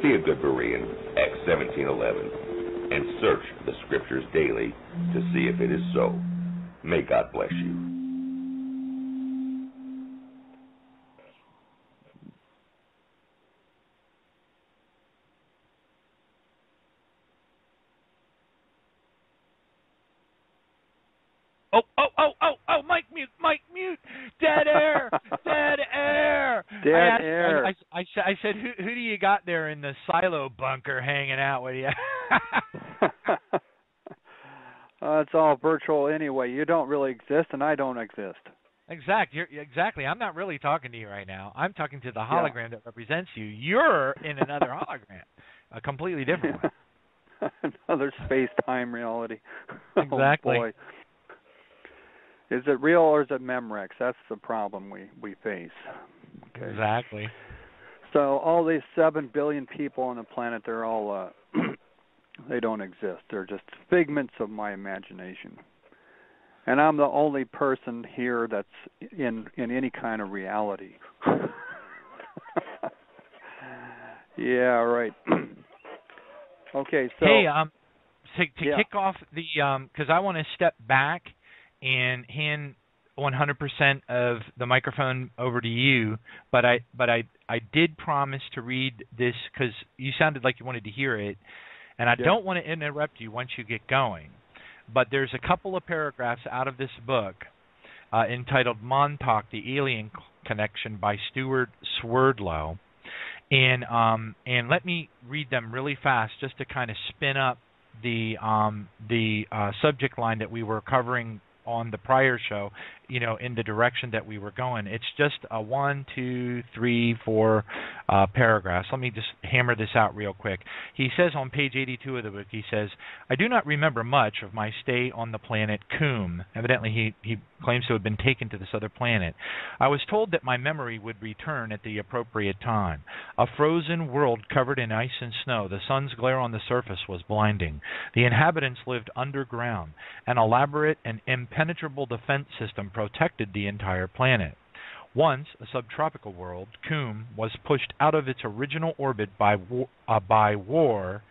be a good Berean, Acts 17:11, and search the Scriptures daily to see if it is so. May God bless you. Oh oh oh oh oh! Mike mute, Mike mute. Dead air, dead air. Dead I asked- air. I, I, I, I said, who who do you got there in the silo bunker hanging out with you? uh, it's all virtual anyway. You don't really exist, and I don't exist. Exact. You're exactly. I'm not really talking to you right now. I'm talking to the hologram that represents you. You're in another hologram, a completely different one. Another space-time reality. Exactly. Oh boy. Is it real or is it Memorex? That's the problem we we face. Okay. Exactly. So all these seven billion people on the planet, they're all uh they don't exist. They're just figments of my imagination. And I'm the only person here that's in in any kind of reality. yeah, right. okay, so hey, um, to, to Yeah. kick off the um, because I want to step back and hand 100% of the microphone over to you, but I but I I did promise to read this because you sounded like you wanted to hear it, and I Yeah. don't want to interrupt you once you get going. But there's a couple of paragraphs out of this book uh, entitled Montauk: The Alien Connection by Stewart Swerdlow, and um, and let me read them really fast just to kind of spin up the um, the uh, subject line that we were covering on the prior show, you know, in the direction that we were going. It's just a one, two, three, four uh, paragraphs. Let me just hammer this out real quick. He says on page 82 of the book, he says, I do not remember much of my stay on the planet Coom. Evidently, he, he claims to have been taken to this other planet. I was told that my memory would return at the appropriate time. A frozen world covered in ice and snow. The sun's glare on the surface was blinding. The inhabitants lived underground. An elaborate and impenetrable defense system protected the entire planet. Once a subtropical world, Coombe was pushed out of its original orbit by war, uh, by war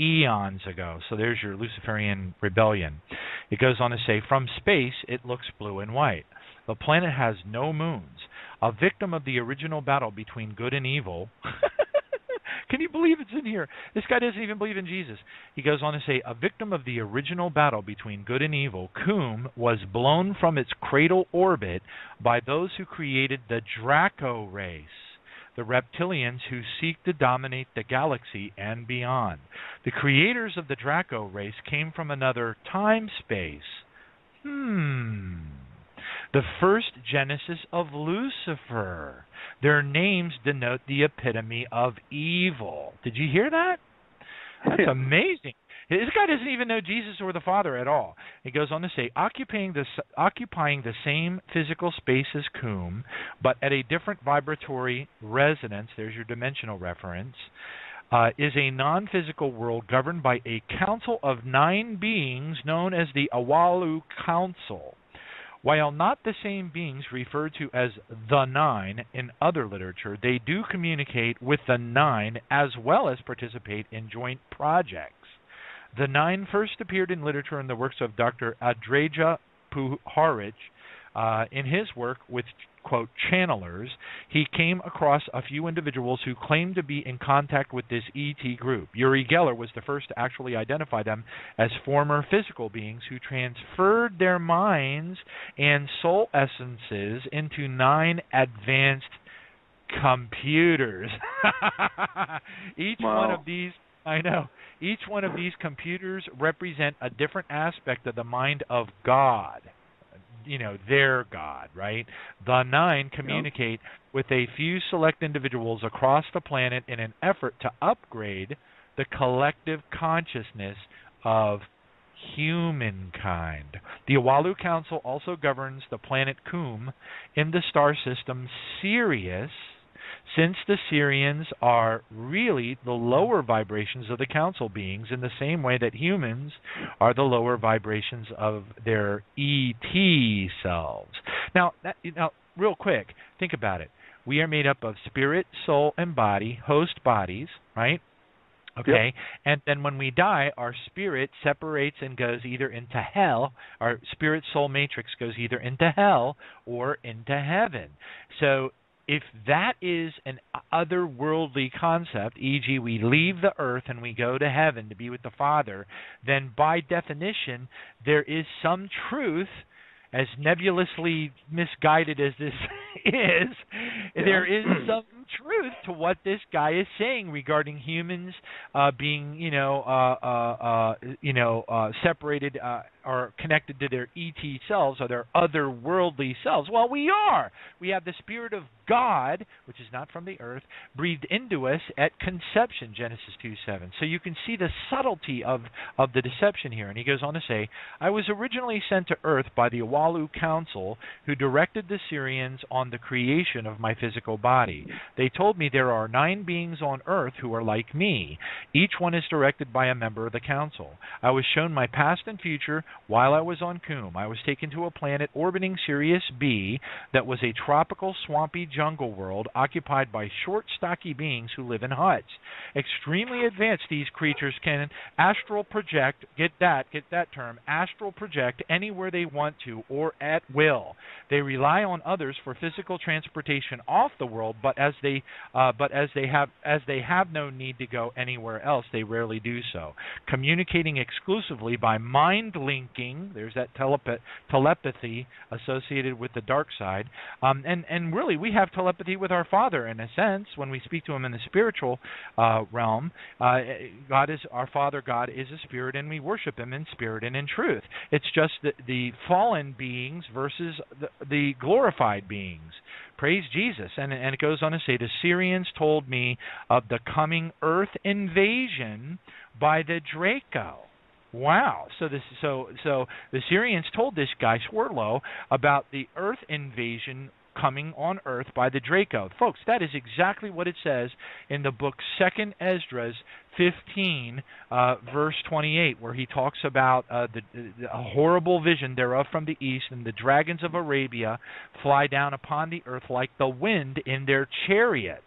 eons ago. So there's your Luciferian rebellion. It goes on to say, from space it looks blue and white. The planet has no moons. A victim of the original battle between good and evil. Can you believe it's in here? This guy doesn't even believe in Jesus. He goes on to say, a victim of the original battle between good and evil, Coom was blown from its cradle orbit by those who created the Draco race, the reptilians who seek to dominate the galaxy and beyond. The creators of the Draco race came from another time space. Hmm. The first genesis of Lucifer. Their names denote the epitome of evil. Did you hear that? That's amazing. This guy doesn't even know Jesus or the Father at all. He goes on to say, occupying the occupying the same physical space as Coombe, but at a different vibratory resonance. There's your dimensional reference. Uh, is a non-physical world governed by a council of nine beings known as the Awalu Council. While not the same beings referred to as the Nine in other literature, they do communicate with the Nine as well as participate in joint projects. The Nine first appeared in literature in the works of Dr. Andrija Puharich, uh, in his work with quote channelers, he came across a few individuals who claimed to be in contact with this ET group. Uri Geller was the first to actually identify them as former physical beings who transferred their minds and soul essences into nine advanced computers. Each wow. one of these I know. Each one of these computers represent a different aspect of the mind of God you know their god right the nine communicate yep. with a few select individuals across the planet in an effort to upgrade the collective consciousness of humankind. The Awalu Council also governs the planet Kum in the star system Sirius since the Sirians are really the lower vibrations of the council beings in the same way that humans are the lower vibrations of their ET selves. Now, that, now real quick, think about it. We are made up of spirit, soul, and body, host bodies, right? Okay. Yep. And then when we die, our spirit separates and goes either into hell, our spirit soul matrix goes either into hell or into heaven. So if that is an otherworldly concept, e.g., we leave the earth and we go to heaven to be with the Father, then by definition, there is some truth, as nebulously misguided as this is, yeah. there is some truth to what this guy is saying regarding humans uh, being, you know, uh, uh, uh you know, uh, separated uh, are connected to their ET selves or their otherworldly selves. Well, we are. We have the Spirit of God, which is not from the earth, breathed into us at conception, Genesis 2:7. So you can see the subtlety of, of the deception here. And he goes on to say, I was originally sent to earth by the Awalu Council, who directed the Sirians on the creation of my physical body. They told me there are nine beings on earth who are like me. Each one is directed by a member of the council. I was shown my past and future, while I was on Kum, I was taken to a planet orbiting Sirius B that was a tropical, swampy jungle world occupied by short, stocky beings who live in huts. Extremely advanced, these creatures can astral project, get that, get that term, astral project anywhere they want to or at will. They rely on others for physical transportation off the world, but as they uh, but as they have as they have no need to go anywhere else, they rarely do so. Communicating exclusively by mind linking. There's that telepa- telepathy associated with the dark side, um, and and really we have telepathy with our Father in a sense when we speak to Him in the spiritual uh, realm. Uh, God is our Father. God is a spirit, and we worship Him in spirit and in truth. It's just the, the fallen beings versus the, the glorified beings. Praise Jesus. And, and it goes on to say, the Sirians told me of the coming earth invasion by the Draco. Wow. So this so so the Sirians told this guy Swerdlow about the Earth invasion coming on Earth by the Draco. Folks, that is exactly what it says in the book Second Esdras 15, uh, verse 28, where he talks about uh, the, the, a horrible vision thereof from the east, and the dragons of Arabia fly down upon the earth like the wind in their chariots.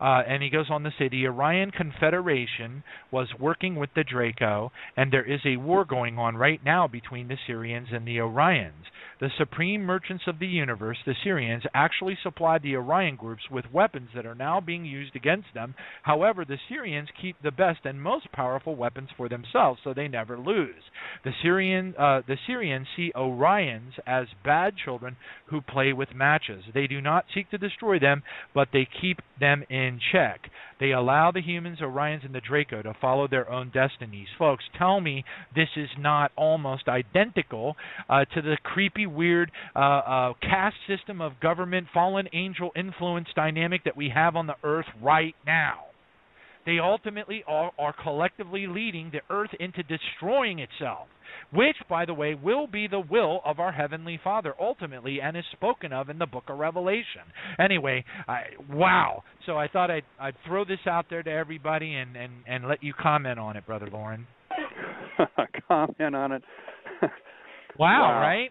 Uh, and he goes on to say the Orion Confederation was working with the Draco, and there is a war going on right now between the Sirians and the Orions. The supreme merchants of the universe, the Sirians, actually supplied the Orion groups with weapons that are now being used against them. However, the Sirians keep the best and most powerful weapons for themselves, so they never lose. The Sirian, uh, the Sirians see Orions as bad children who play with matches. They do not seek to destroy them, but they keep them in check. They allow the humans, Orions, and the Draco to follow their own destinies. Folks, tell me this is not almost identical uh, to the creepy, weird uh, uh, caste system of government, fallen angel influence dynamic that we have on the earth right now they ultimately are, are, collectively leading the earth into destroying itself, which, by the way, will be the will of our Heavenly Father ultimately and is spoken of in the book of Revelation. Anyway, I, wow. So I thought I'd, I'd throw this out there to everybody and, and, and let you comment on it, Brother Loren. comment on it. wow, wow, right?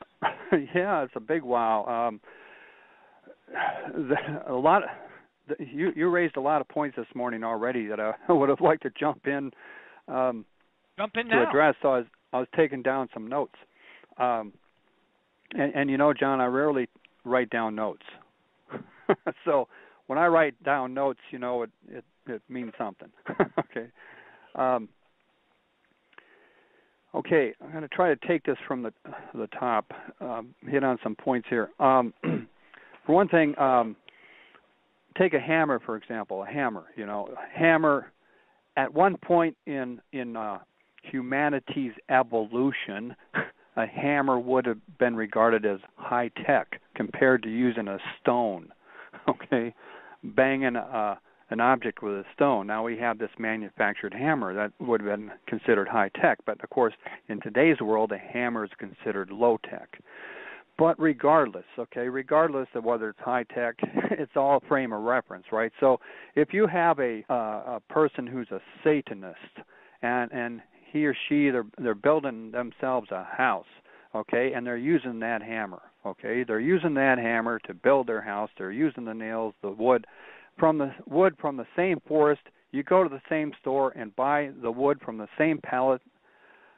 yeah, it's a big wow. Um, a lot you you raised a lot of points this morning already that I would have liked to jump in um, jump in to now. address. So I was I was taking down some notes. Um, and, and you know, John, I rarely write down notes. so when I write down notes, you know, it it, it means something. okay. Um, okay, I'm going to try to take this from the the top, um, hit on some points here. Um, for one thing, um, take a hammer for example. A hammer, you know, hammer. At one point in in uh, humanity's evolution, a hammer would have been regarded as high tech compared to using a stone. Okay, banging a, an object with a stone. Now we have this manufactured hammer that would have been considered high tech, but of course, in today's world, a hammer is considered low tech. But regardless, okay, regardless of whether it's high tech, it's all frame of reference, right? So if you have a uh, a person who's a Satanist and and he or she they're they're building themselves a house, okay, and they're using that hammer, okay, they're using that hammer to build their house. They're using the nails, the wood from the wood from the same forest. You go to the same store and buy the wood from the same pallet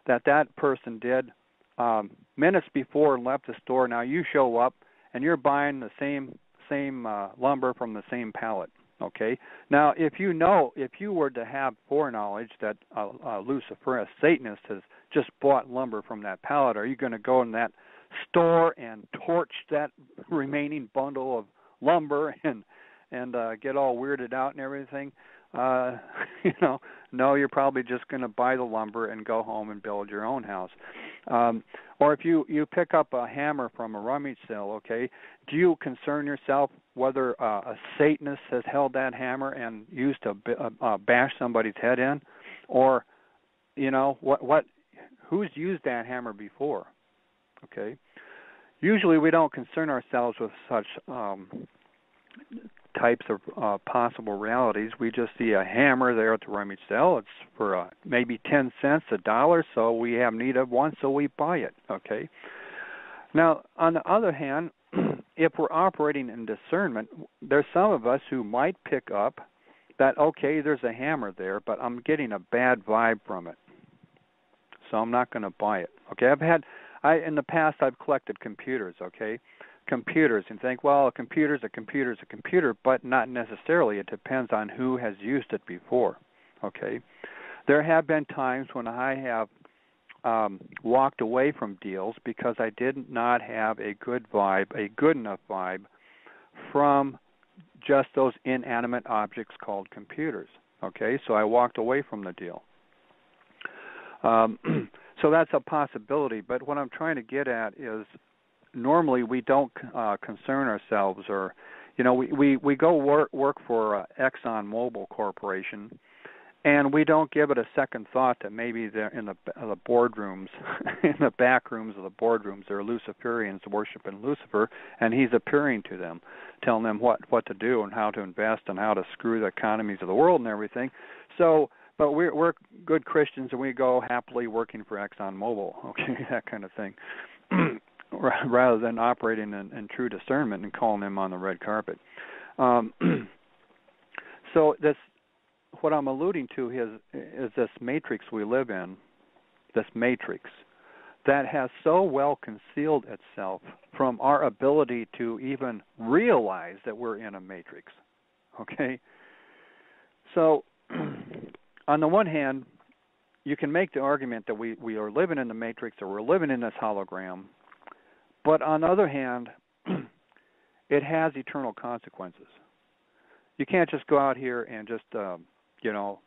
that that person did um, minutes before and left the store. Now you show up and you're buying the same same uh, lumber from the same pallet. Okay. Now, if you know, if you were to have foreknowledge that a, a Luciferist Satanist has just bought lumber from that pallet, are you going to go in that store and torch that remaining bundle of lumber and and uh, get all weirded out and everything? Uh, you know, no, you're probably just going to buy the lumber and go home and build your own house. Um, or if you you pick up a hammer from a rummage sale, okay, do you concern yourself whether uh, a Satanist has held that hammer and used to uh, uh, bash somebody's head in, or you know what what who's used that hammer before? Okay, usually we don't concern ourselves with such um, types of uh, possible realities. We just see a hammer there at the rummage sale. It's for uh, maybe ten cents, a dollar, so we have need of one, so we buy it. Okay. Now, on the other hand, if we're operating in discernment, there's some of us who might pick up that okay, there's a hammer there, but I'm getting a bad vibe from it, so I'm not going to buy it. Okay, I've had I in the past I've collected computers. Okay, computers and think, well, a computer's a computer's a computer, but not necessarily. It depends on who has used it before. Okay, there have been times when I have um, walked away from deals because I did not have a good vibe, a good enough vibe from just those inanimate objects called computers. Okay, so I walked away from the deal. Um, so that's a possibility, but what I'm trying to get at is normally we don't uh, concern ourselves or you know we we we go work work for uh, Exxon Mobil Corporation and we don't give it a second thought that maybe they're in the the boardrooms in the back rooms of the boardrooms. There are Luciferians worshiping Lucifer and he's appearing to them telling them what what to do and how to invest and how to screw the economies of the world and everything. So but we're we're good Christians and we go happily working for Exxon Mobil okay that kind of thing rather than operating in, in true discernment and calling them on the red carpet. Um, so this, what I'm alluding to is, is this matrix we live in, this matrix that has so well concealed itself from our ability to even realize that we're in a matrix. Okay? So, on the one hand, you can make the argument that we, we are living in the matrix or we're living in this hologram but on the other hand, it has eternal consequences. You can't just go out here and just, um, you know,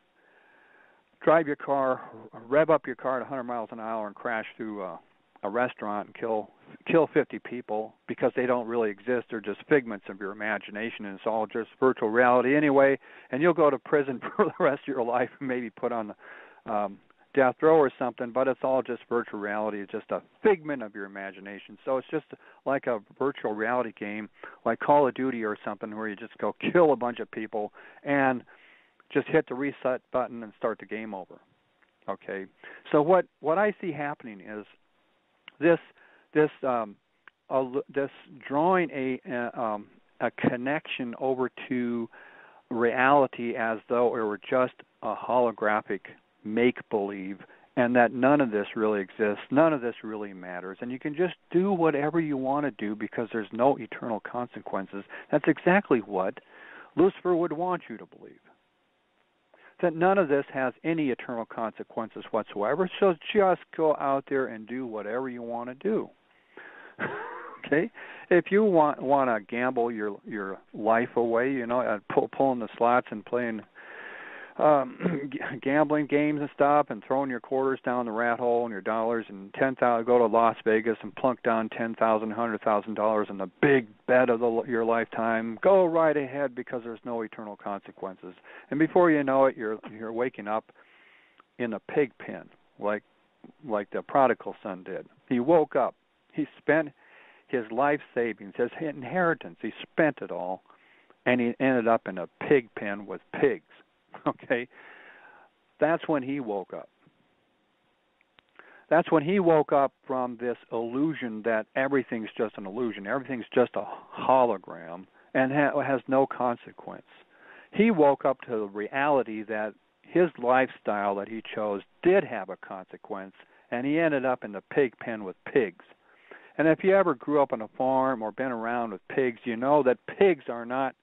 drive your car, rev up your car at 100 miles an hour and crash through a, a restaurant and kill kill 50 people because they don't really exist. They're just figments of your imagination, and it's all just virtual reality anyway. And you'll go to prison for the rest of your life and maybe put on um, death row or something, but it's all just virtual reality. It's just a figment of your imagination. So it's just like a virtual reality game, like Call of Duty or something, where you just go kill a bunch of people and just hit the reset button and start the game over. Okay. So what what I see happening is this this um, a, this drawing a, a um, a connection over to reality as though it were just a holographic make believe and that none of this really exists, none of this really matters, and you can just do whatever you want to do because there's no eternal consequences. That's exactly what Lucifer would want you to believe. That none of this has any eternal consequences whatsoever, so just go out there and do whatever you want to do. okay? If you want want to gamble your your life away, you know, uh, pull, pulling the slots and playing um gambling games and stuff and throwing your quarters down the rat hole and your dollars and ten thousand go to Las Vegas and plunk down ten thousand hundred thousand dollars in the big bet of the, your lifetime. Go right ahead because there's no eternal consequences. And before you know it you're you're waking up in a pig pen like like the prodigal son did. He woke up. He spent his life savings his inheritance. He spent it all and he ended up in a pig pen with pigs Okay? That's when he woke up. That's when he woke up from this illusion that everything's just an illusion, everything's just a hologram, and ha- has no consequence. He woke up to the reality that his lifestyle that he chose did have a consequence, and he ended up in the pig pen with pigs. And if you ever grew up on a farm or been around with pigs, you know that pigs are not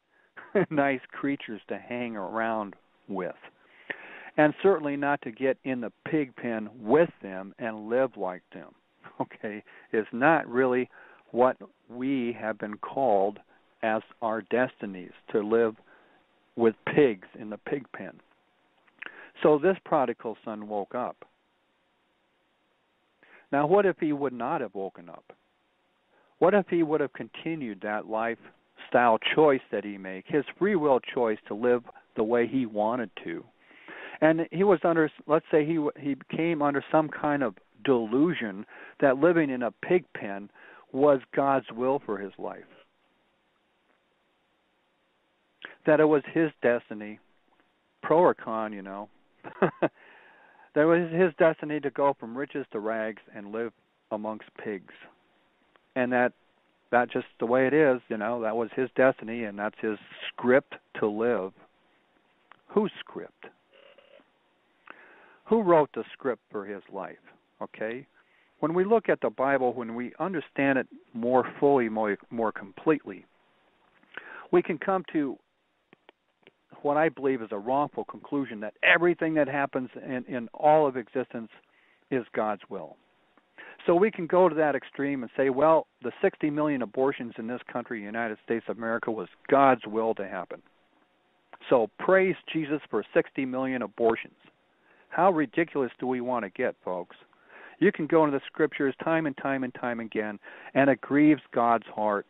nice creatures to hang around with. And certainly not to get in the pig pen with them and live like them. Okay, is not really what we have been called as our destinies to live with pigs in the pig pen. So this prodigal son woke up. Now, what if he would not have woken up? What if he would have continued that lifestyle choice that he made, his free will choice to live the way he wanted to. And he was under, let's say he he came under some kind of delusion that living in a pig pen was God's will for his life. That it was his destiny, pro or con, you know. that it was his destiny to go from riches to rags and live amongst pigs. And that that just the way it is, you know, that was his destiny and that's his script to live Whose script? Who wrote the script for his life? Okay? When we look at the Bible, when we understand it more fully, more, more completely, we can come to what I believe is a wrongful conclusion that everything that happens in, in all of existence is God's will. So we can go to that extreme and say, well, the 60 million abortions in this country, United States of America, was God's will to happen. So praise Jesus for 60 million abortions. How ridiculous do we want to get, folks? You can go into the scriptures time and time and time again, and it grieves God's heart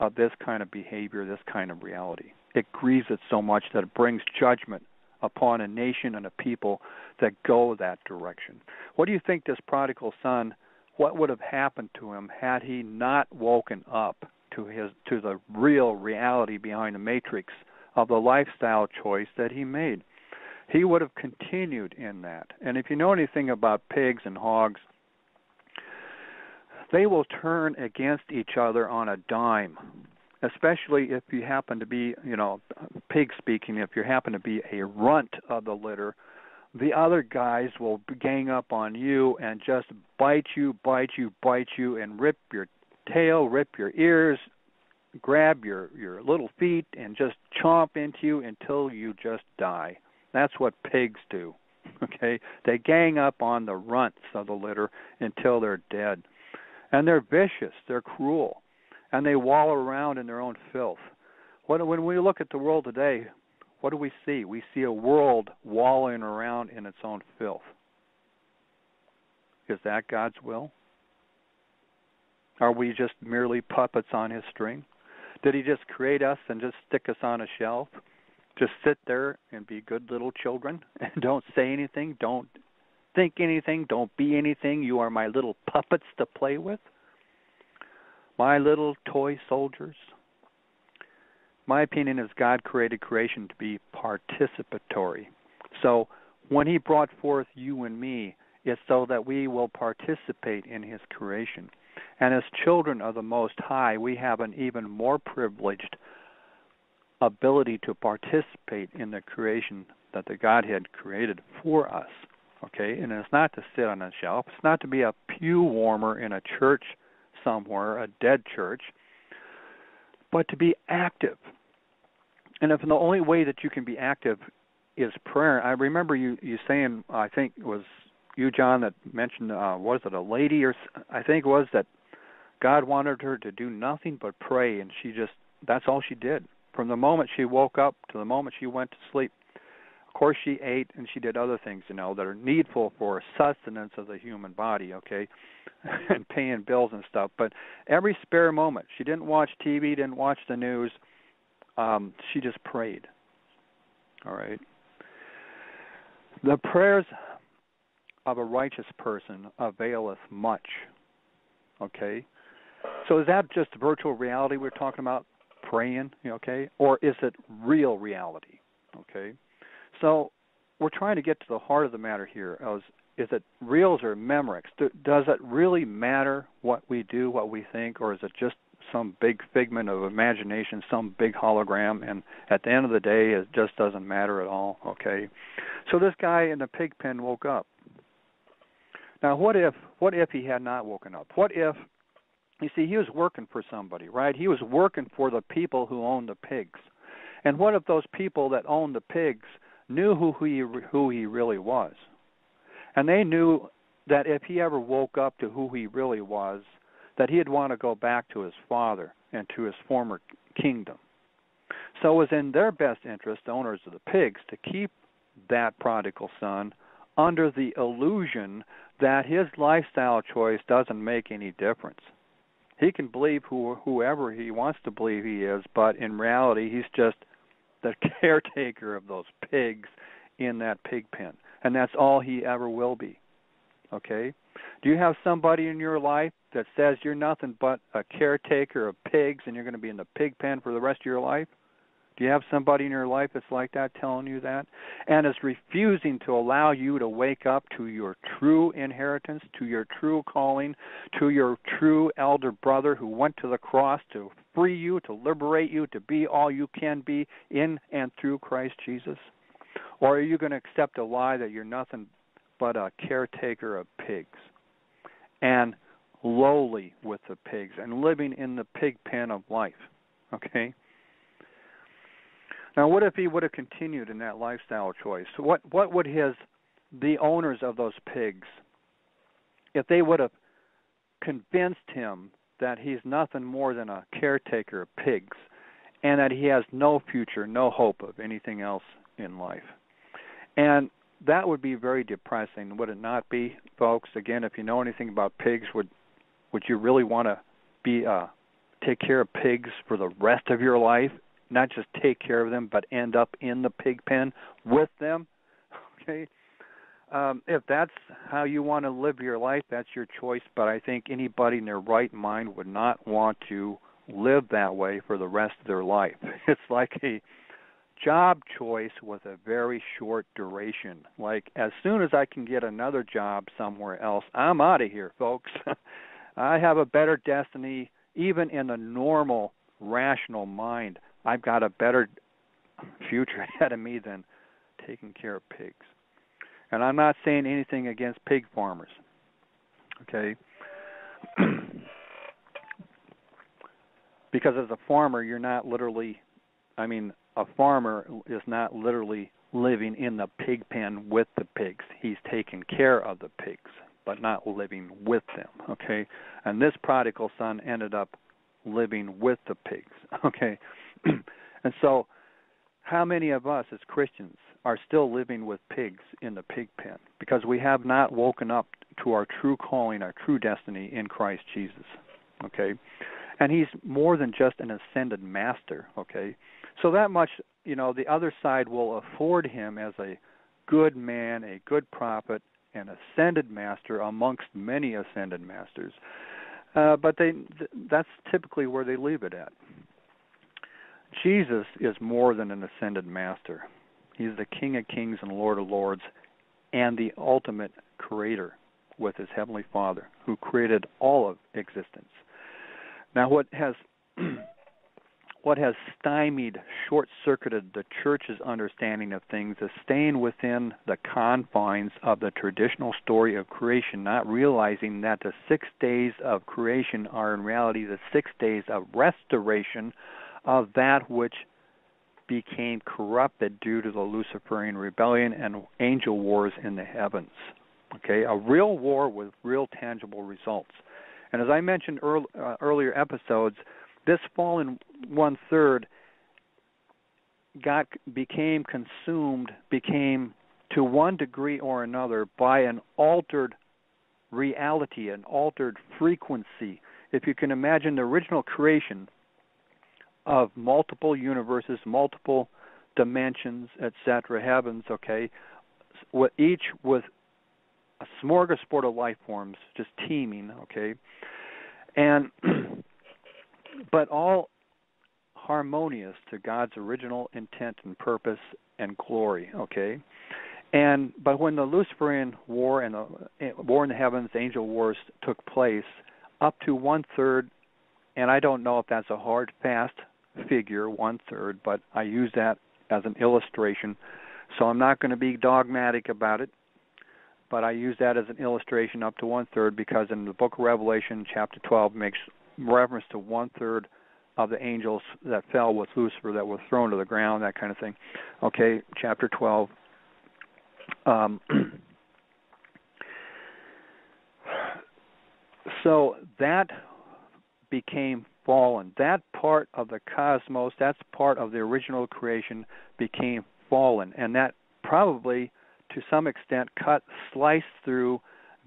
of this kind of behavior, this kind of reality. It grieves it so much that it brings judgment upon a nation and a people that go that direction. What do you think this prodigal son what would have happened to him had he not woken up to his to the real reality behind the matrix of the lifestyle choice that he made. He would have continued in that. And if you know anything about pigs and hogs, they will turn against each other on a dime, especially if you happen to be, you know, pig speaking, if you happen to be a runt of the litter. The other guys will gang up on you and just bite you, bite you, bite you, and rip your tail, rip your ears, grab your your little feet and just chomp into you until you just die. That's what pigs do. Okay? They gang up on the runts of the litter until they're dead. And they're vicious, they're cruel, and they wallow around in their own filth. When when we look at the world today, what do we see? We see a world wallowing around in its own filth. Is that God's will? Are we just merely puppets on his string? Did he just create us and just stick us on a shelf? Just sit there and be good little children and don't say anything, don't think anything, don't be anything. You are my little puppets to play with. My little toy soldiers. My opinion is God created creation to be participatory. So when he brought forth you and me, it's so that we will participate in his creation. And as children of the Most High, we have an even more privileged ability to participate in the creation that the Godhead created for us. Okay, and it's not to sit on a shelf. It's not to be a pew warmer in a church somewhere, a dead church, but to be active. And if the only way that you can be active is prayer, I remember you you saying, I think it was you, John, that mentioned, uh, was it a lady or I think it was that God wanted her to do nothing but pray, and she just that's all she did from the moment she woke up to the moment she went to sleep. Of course, she ate and she did other things, you know, that are needful for sustenance of the human body, okay, and paying bills and stuff. But every spare moment, she didn't watch TV, didn't watch the news. Um, she just prayed. All right. The prayers of a righteous person availeth much. Okay? So is that just virtual reality we're talking about? Praying, okay? Or is it real reality? Okay? So we're trying to get to the heart of the matter here. As, is it reals or Memorex? Do, does it really matter what we do, what we think, or is it just some big figment of imagination, some big hologram, and at the end of the day, it just doesn't matter at all? Okay? So this guy in the pig pen woke up. Now, what if what if he had not woken up? What if you see, he was working for somebody, right? He was working for the people who owned the pigs. And what if those people that owned the pigs knew who he who he really was? And they knew that if he ever woke up to who he really was, that he'd want to go back to his father and to his former kingdom. So it was in their best interest, the owners of the pigs, to keep that prodigal son under the illusion that his lifestyle choice doesn't make any difference he can believe who whoever he wants to believe he is, but in reality, he's just the caretaker of those pigs in that pig pen, and that's all he ever will be. Okay? Do you have somebody in your life that says you're nothing but a caretaker of pigs and you're going to be in the pig pen for the rest of your life? Do you have somebody in your life that's like that telling you that? And is refusing to allow you to wake up to your true inheritance, to your true calling, to your true elder brother who went to the cross to free you, to liberate you, to be all you can be in and through Christ Jesus? Or are you going to accept a lie that you're nothing but a caretaker of pigs and lowly with the pigs and living in the pig pen of life? Okay? Now, what if he would have continued in that lifestyle choice? What what would his the owners of those pigs, if they would have convinced him that he's nothing more than a caretaker of pigs, and that he has no future, no hope of anything else in life, and that would be very depressing, would it not be, folks? Again, if you know anything about pigs, would would you really want to be uh, take care of pigs for the rest of your life not just take care of them, but end up in the pig pen with them. Okay. Um, if that's how you want to live your life, that's your choice. But I think anybody in their right mind would not want to live that way for the rest of their life. It's like a job choice with a very short duration. Like as soon as I can get another job somewhere else, I'm out of here, folks. I have a better destiny even in a normal rational mind. I've got a better future ahead of me than taking care of pigs. And I'm not saying anything against pig farmers. Okay? because as a farmer, you're not literally I mean, a farmer is not literally living in the pig pen with the pigs. He's taking care of the pigs, but not living with them, okay? And this prodigal son ended up living with the pigs, okay? and so, how many of us as Christians are still living with pigs in the pig pen because we have not woken up to our true calling, our true destiny in Christ Jesus? Okay? And he's more than just an ascended master, okay? So that much, you know, the other side will afford him as a good man, a good prophet, an ascended master amongst many ascended masters. Uh, but they that's typically where they leave it at. Jesus is more than an ascended master. He's the King of Kings and Lord of Lords and the ultimate creator with his heavenly Father who created all of existence. Now what has what has stymied, short circuited the church's understanding of things is staying within the confines of the traditional story of creation, not realizing that the six days of creation are in reality the six days of restoration of that which became corrupted due to the Luciferian rebellion and angel wars in the heavens. Okay, a real war with real tangible results. And as I mentioned uh, earlier episodes, this fallen one third got became consumed, became to one degree or another by an altered reality, an altered frequency. If you can imagine the original creation of multiple universes, multiple dimensions, etc., heavens, okay, with each with a smorgasbord of life forms just teeming, okay, and but all harmonious to God's original intent and purpose and glory, okay. And but when the Luciferian war and the eh, war in the heavens, angel wars took place, up to one third, and I don't know if that's a hard fast figure, one third, but I use that as an illustration. So I'm not going to be dogmatic about it, but I use that as an illustration up to one third because in the book of Revelation, chapter 12, makes reference to one third of the angels that fell with Lucifer that were thrown to the ground, that kind of thing. Okay, chapter 12. Um, so that became fallen. That part of the cosmos, that's part of the original creation, became fallen. And that probably, to some extent, cut, sliced through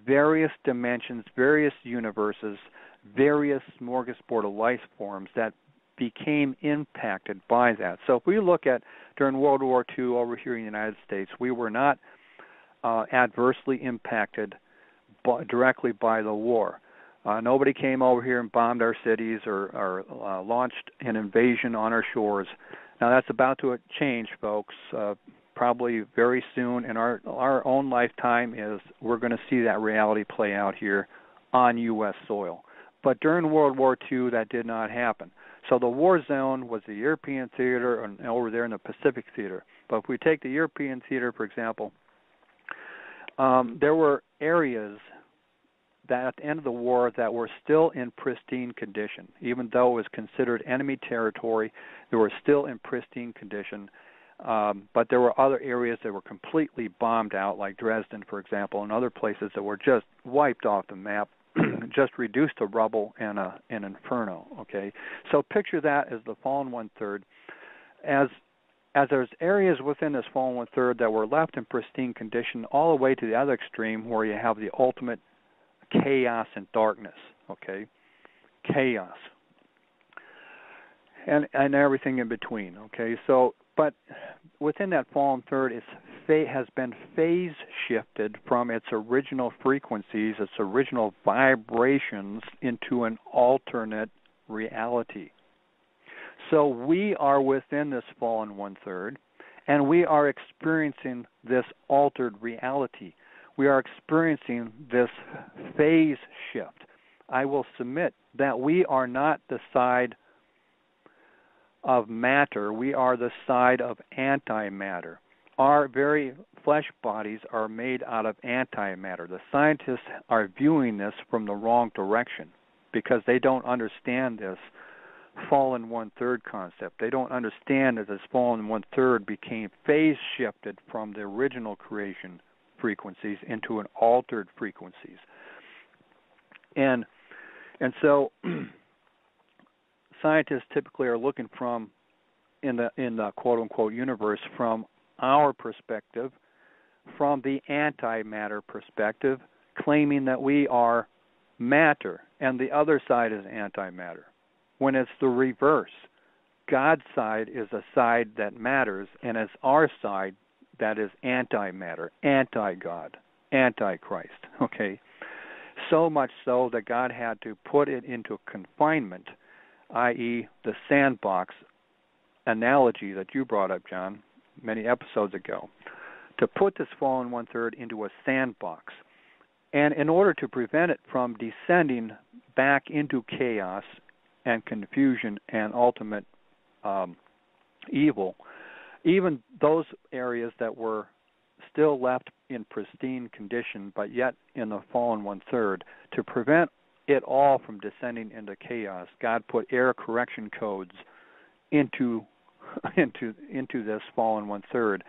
various dimensions, various universes, various smorgasbord of life forms that became impacted by that. So if we look at during World War II over here in the United States, we were not uh, adversely impacted by, directly by the war. Uh, nobody came over here and bombed our cities or, or uh, launched an invasion on our shores. Now that's about to change, folks. Uh, probably very soon in our our own lifetime is we're going to see that reality play out here on U.S. soil. But during World War II, that did not happen. So the war zone was the European theater and over there in the Pacific theater. But if we take the European theater, for example, um, there were areas that at the end of the war that were still in pristine condition. Even though it was considered enemy territory, they were still in pristine condition. Um, but there were other areas that were completely bombed out, like Dresden, for example, and other places that were just wiped off the map, just reduced to rubble and a, an inferno. Okay, so picture that as the fallen one third. As as there's areas within this fallen one third that were left in pristine condition, all the way to the other extreme where you have the ultimate chaos and darkness. Okay, chaos, and and everything in between. Okay, so but within that fallen third, it's has been phase shifted from its original frequencies, its original vibrations, into an alternate reality. So we are within this fallen one third, and we are experiencing this altered reality we are experiencing this phase shift. I will submit that we are not the side of matter, we are the side of antimatter. Our very flesh bodies are made out of antimatter. The scientists are viewing this from the wrong direction because they don't understand this fallen one third concept. They don't understand that this fallen one third became phase shifted from the original creation frequencies into an altered frequencies. And and so scientists typically are looking from in the in the quote unquote universe from our perspective, from the antimatter perspective, claiming that we are matter and the other side is antimatter. When it's the reverse. God's side is a side that matters and it's our side that is antimatter, anti God, anti Christ. Okay? So much so that God had to put it into confinement, i.e., the sandbox analogy that you brought up, John, many episodes ago, to put this fallen one third into a sandbox. And in order to prevent it from descending back into chaos and confusion and ultimate um, evil, even those areas that were still left in pristine condition, but yet in the fallen one third, to prevent it all from descending into chaos, God put error correction codes into into into this fallen one third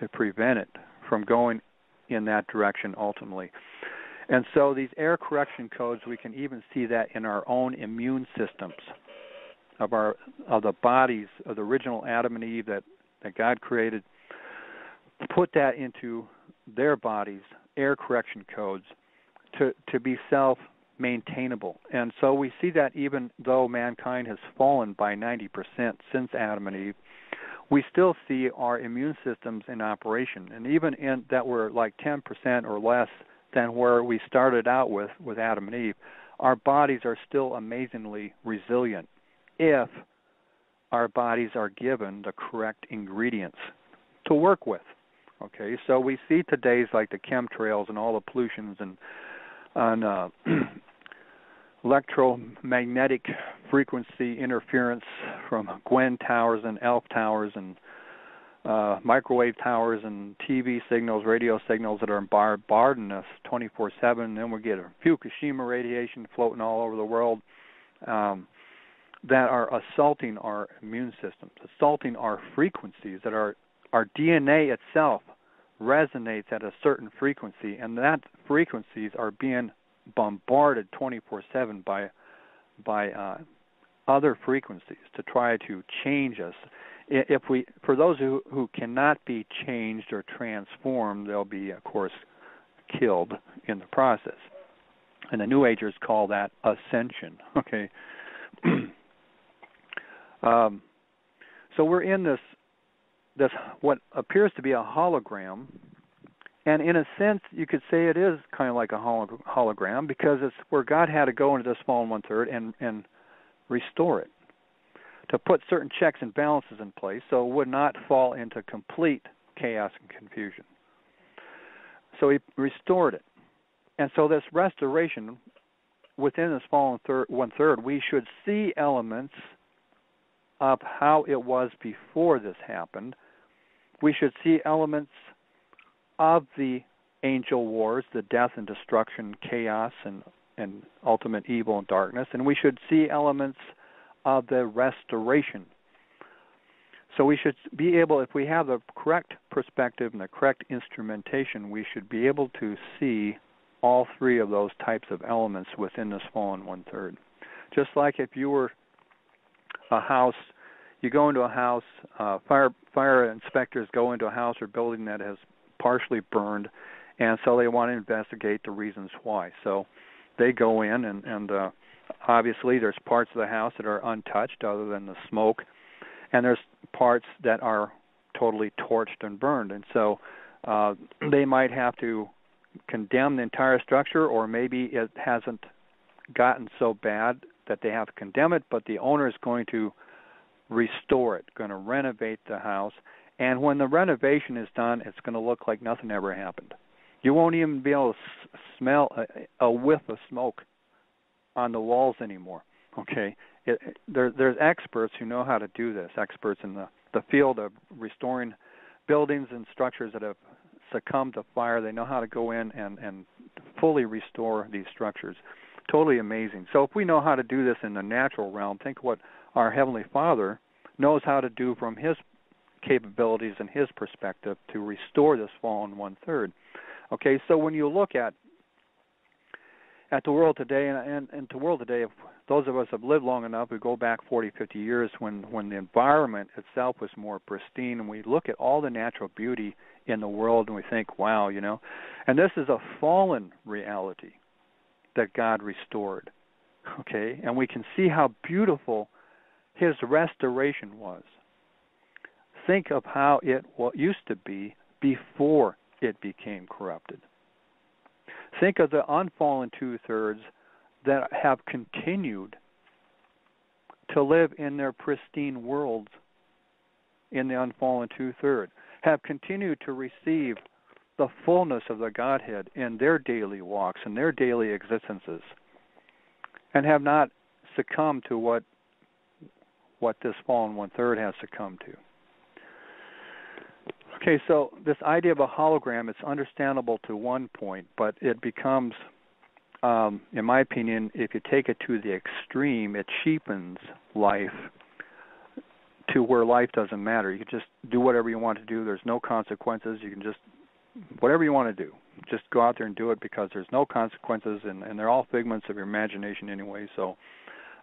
to prevent it from going in that direction ultimately. And so these error correction codes, we can even see that in our own immune systems of our of the bodies of the original Adam and Eve that that God created. Put that into their bodies, error correction codes, to to be self maintainable. And so we see that even though mankind has fallen by 90% since Adam and Eve, we still see our immune systems in operation. And even in that we're like 10% or less than where we started out with with Adam and Eve, our bodies are still amazingly resilient if our bodies are given the correct ingredients to work with. Okay, so we see today's like the chemtrails and all the pollutions and on uh, electromagnetic frequency interference from GWEN towers and ELF towers and uh, microwave towers and TV signals, radio signals that are bombarding us 24/7. Then we get a Fukushima radiation floating all over the world um, that are assaulting our immune systems, assaulting our frequencies. That our our DNA itself resonates at a certain frequency, and that frequencies are being bombarded 24/7 by by uh, other frequencies to try to change us. If we, for those who who cannot be changed or transformed, they'll be, of course, killed in the process. And the New Agers call that ascension. Okay. um, so we're in this this what appears to be a hologram and in a sense, you could say it is kind of like a hologram because it's where God had to go into this fallen one third and and restore it to put certain checks and balances in place so it would not fall into complete chaos and confusion. So he restored it. And so this restoration within this fallen third, one third, we should see elements of how it was before this happened. We should see elements of the angel wars, the death and destruction, chaos and and ultimate evil and darkness, and we should see elements of the restoration. So we should be able, if we have the correct perspective and the correct instrumentation, we should be able to see all three of those types of elements within this fallen one third. Just like if you were a house, you go into a house, uh, fire fire inspectors go into a house or building that has partially burned, and so they want to investigate the reasons why. So they go in, and, and uh, obviously there's parts of the house that are untouched other than the smoke, and there's parts that are totally torched and burned, and so uh, they might have to condemn the entire structure, or maybe it hasn't gotten so bad that they have to condemn it, but the owner is going to restore it, going to renovate the house, and when the renovation is done, it's going to look like nothing ever happened. You won't even be able to smell a, a whiff of smoke on the walls anymore. Okay, it, it, there, there's experts who know how to do this. Experts in the the field of restoring buildings and structures that have succumbed to fire. They know how to go in and and fully restore these structures. Totally amazing. So if we know how to do this in the natural realm, think what our heavenly Father knows how to do from His capabilities and his perspective to restore this fallen one third. Okay, so when you look at at the world today, and, and, and the world today, if those of us have lived long enough, we go back 40, 50 years when when the environment itself was more pristine, and we look at all the natural beauty in the world, and we think, wow, you know, and this is a fallen reality that God restored. Okay, and we can see how beautiful His restoration was think of how it used to be before it became corrupted. Think of the unfallen two thirds that have continued to live in their pristine worlds in the unfallen two third, have continued to receive the fullness of the Godhead in their daily walks and their daily existences, and have not succumbed to what what this fallen one third has succumbed to. Okay, so this idea of a hologram, it's understandable to one point, but it becomes, um, in my opinion, if you take it to the extreme, it cheapens life to where life doesn't matter. You can just do whatever you want to do. There's no consequences. You can just whatever you want to do. Just go out there and do it because there's no consequences, and, and they're all figments of your imagination anyway. So,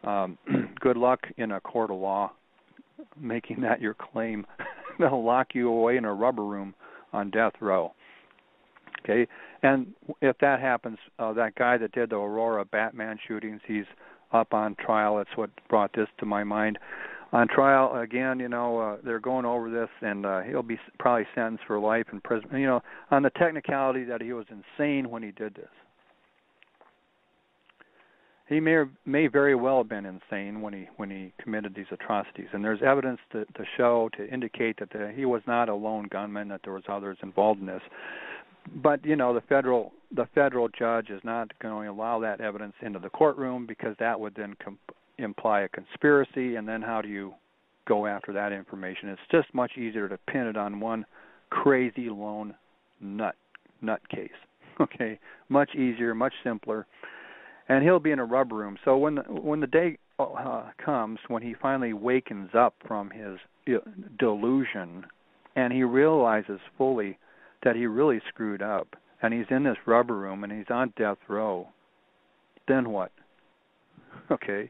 um, good luck in a court of law making that your claim. They'll lock you away in a rubber room on death row. Okay, and if that happens, uh, that guy that did the Aurora Batman shootings, he's up on trial. That's what brought this to my mind. On trial again, you know, uh, they're going over this, and uh, he'll be probably sentenced for life in prison. You know, on the technicality that he was insane when he did this he may or, may very well have been insane when he when he committed these atrocities. And there's evidence to, to show to indicate that the, he was not a lone gunman that there was others involved in this. But you know the federal the federal judge is not going to allow that evidence into the courtroom because that would then com- imply a conspiracy. And then how do you go after that information? It's just much easier to pin it on one crazy lone nut nut case okay? Much easier much simpler and he'll be in a rubber room. So when the, when the day uh, comes when he finally wakens up from his uh, delusion, and he realizes fully that he really screwed up, and he's in this rubber room and he's on death row, then what? Okay,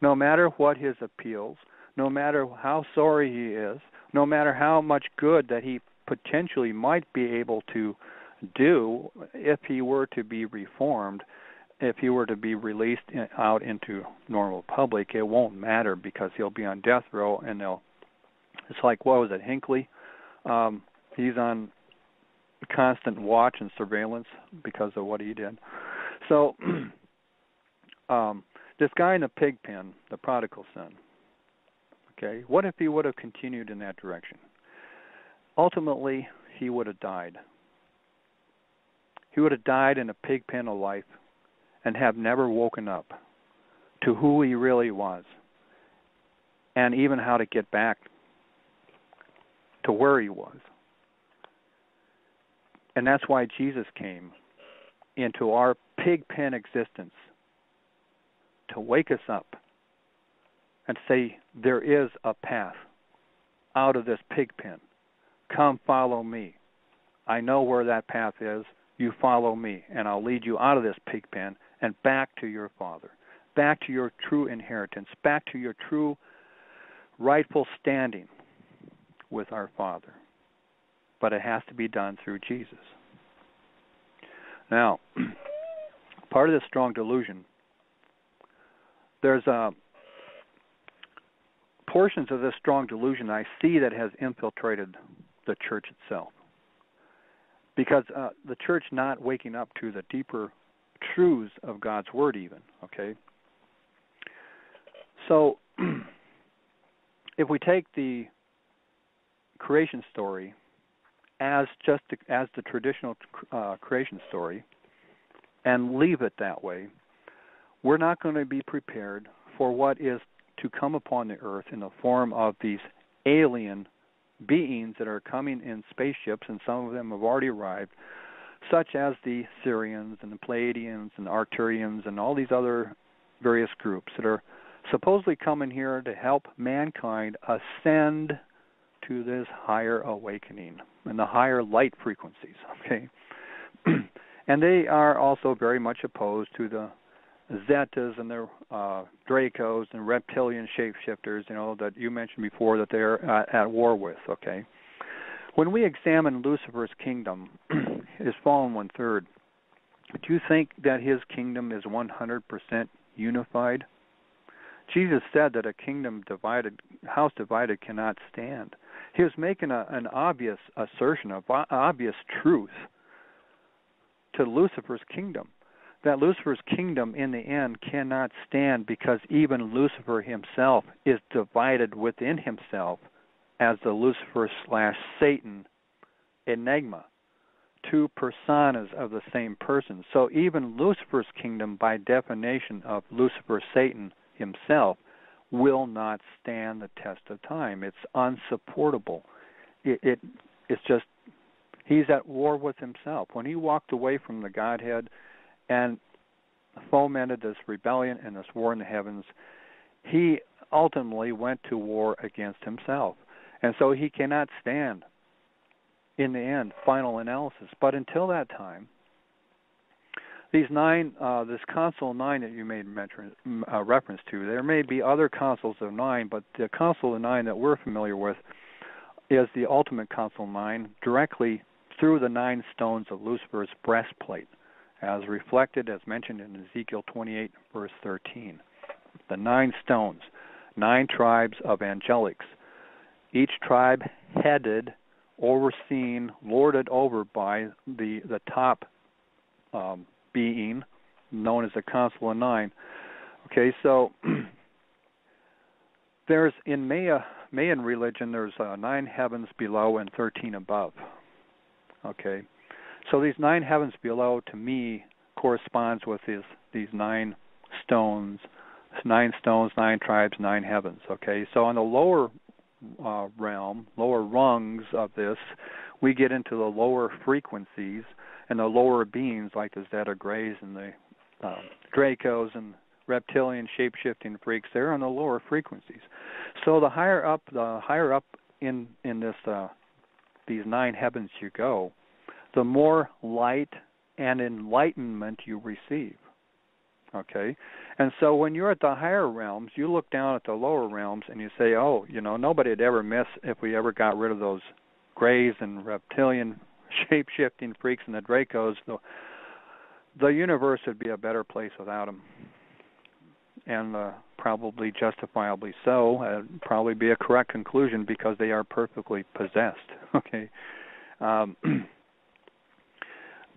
no matter what his appeals, no matter how sorry he is, no matter how much good that he potentially might be able to do if he were to be reformed, if he were to be released in, out into normal public, it won't matter because he'll be on death row, and they'll. It's like what was it, Hinckley? Um, he's on constant watch and surveillance because of what he did. So, um, this guy in the pig pen, the prodigal son. Okay, what if he would have continued in that direction? Ultimately, he would have died. He would have died in a pig pen of life and have never woken up to who he really was and even how to get back to where he was. And that's why Jesus came into our pig pen existence to wake us up and say, There is a path out of this pig pen. Come follow me. I know where that path is. You follow me, and I'll lead you out of this pig pen and back to your Father, back to your true inheritance, back to your true rightful standing with our Father. But it has to be done through Jesus. Now, part of this strong delusion, there's uh, portions of this strong delusion I see that has infiltrated the church itself. Because uh, the church not waking up to the deeper truths of God's word even, okay? So if we take the creation story as just as the traditional uh, creation story and leave it that way, we're not going to be prepared for what is to come upon the earth in the form of these alien beings that are coming in spaceships, and some of them have already arrived, such as the Sirians and the Pleiadians and the Arcturians and all these other various groups that are supposedly coming here to help mankind ascend to this higher awakening and the higher light frequencies. Okay, and they are also very much opposed to the Zetas and the uh, Dracos and reptilian shapeshifters, you know, that you mentioned before that they're at, at war with. Okay, when we examine Lucifer's kingdom, his fallen one third, do you think that his kingdom is 100% unified? Jesus said that a kingdom divided, house divided, cannot stand. He was making a, an obvious assertion, of obvious truth to Lucifer's kingdom. That Lucifer's kingdom in the end cannot stand because even Lucifer himself is divided within himself as the Lucifer slash Satan enigma, two personas of the same person. So even Lucifer's kingdom, by definition of Lucifer Satan himself, will not stand the test of time. It's unsupportable. It, it it's just he's at war with himself. When he walked away from the Godhead and fomented this rebellion and this war in the heavens, he ultimately went to war against himself. And so he cannot stand in the end final analysis. But until that time, these nine, uh, this council nine that you made mention, uh, reference to, there may be other councils of nine, but the council of nine that we're familiar with is the ultimate council nine, directly through the nine stones of Lucifer's breastplate, as reflected, as mentioned in Ezekiel 28, verse 13. The nine stones, nine tribes of angelics, each tribe headed, overseen, lorded over by the the top um, being known as the Council of Nine. Okay, so there's in Maya Mayan religion there's uh, nine heavens below and thirteen above. Okay, so these nine heavens below to me corresponds with these these nine stones, nine stones, nine tribes, nine heavens. Okay, so on the lower uh, realm, lower rungs of this, we get into the lower frequencies and the lower beings like the Zeta Grays and the uh, Dracos and reptilian shape-shifting freaks. They're on the lower frequencies. So the higher up, the higher up in in this uh, these nine heavens you go, the more light and enlightenment you receive. Okay? And so when you're at the higher realms, you look down at the lower realms and you say, oh, you know, nobody'd ever miss if we ever got rid of those grays and reptilian shape shifting freaks and the Dracos. The, the universe would be a better place without them. And uh, probably justifiably so. It'd probably be a correct conclusion because they are perfectly possessed. Okay. Um,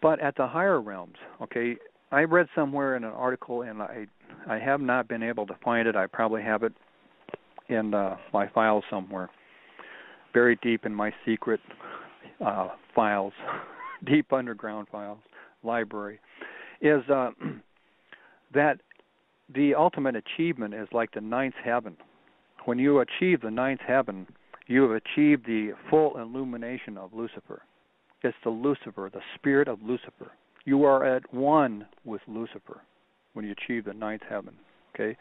but at the higher realms, okay, I read somewhere in an article, and I I have not been able to find it. I probably have it in uh, my files somewhere, buried deep in my secret uh, files, deep underground files library, is uh, that the ultimate achievement is like the ninth heaven. When you achieve the ninth heaven, you have achieved the full illumination of Lucifer. It's the Lucifer, the spirit of Lucifer. You are at one with Lucifer when you achieve the ninth heaven. Okay?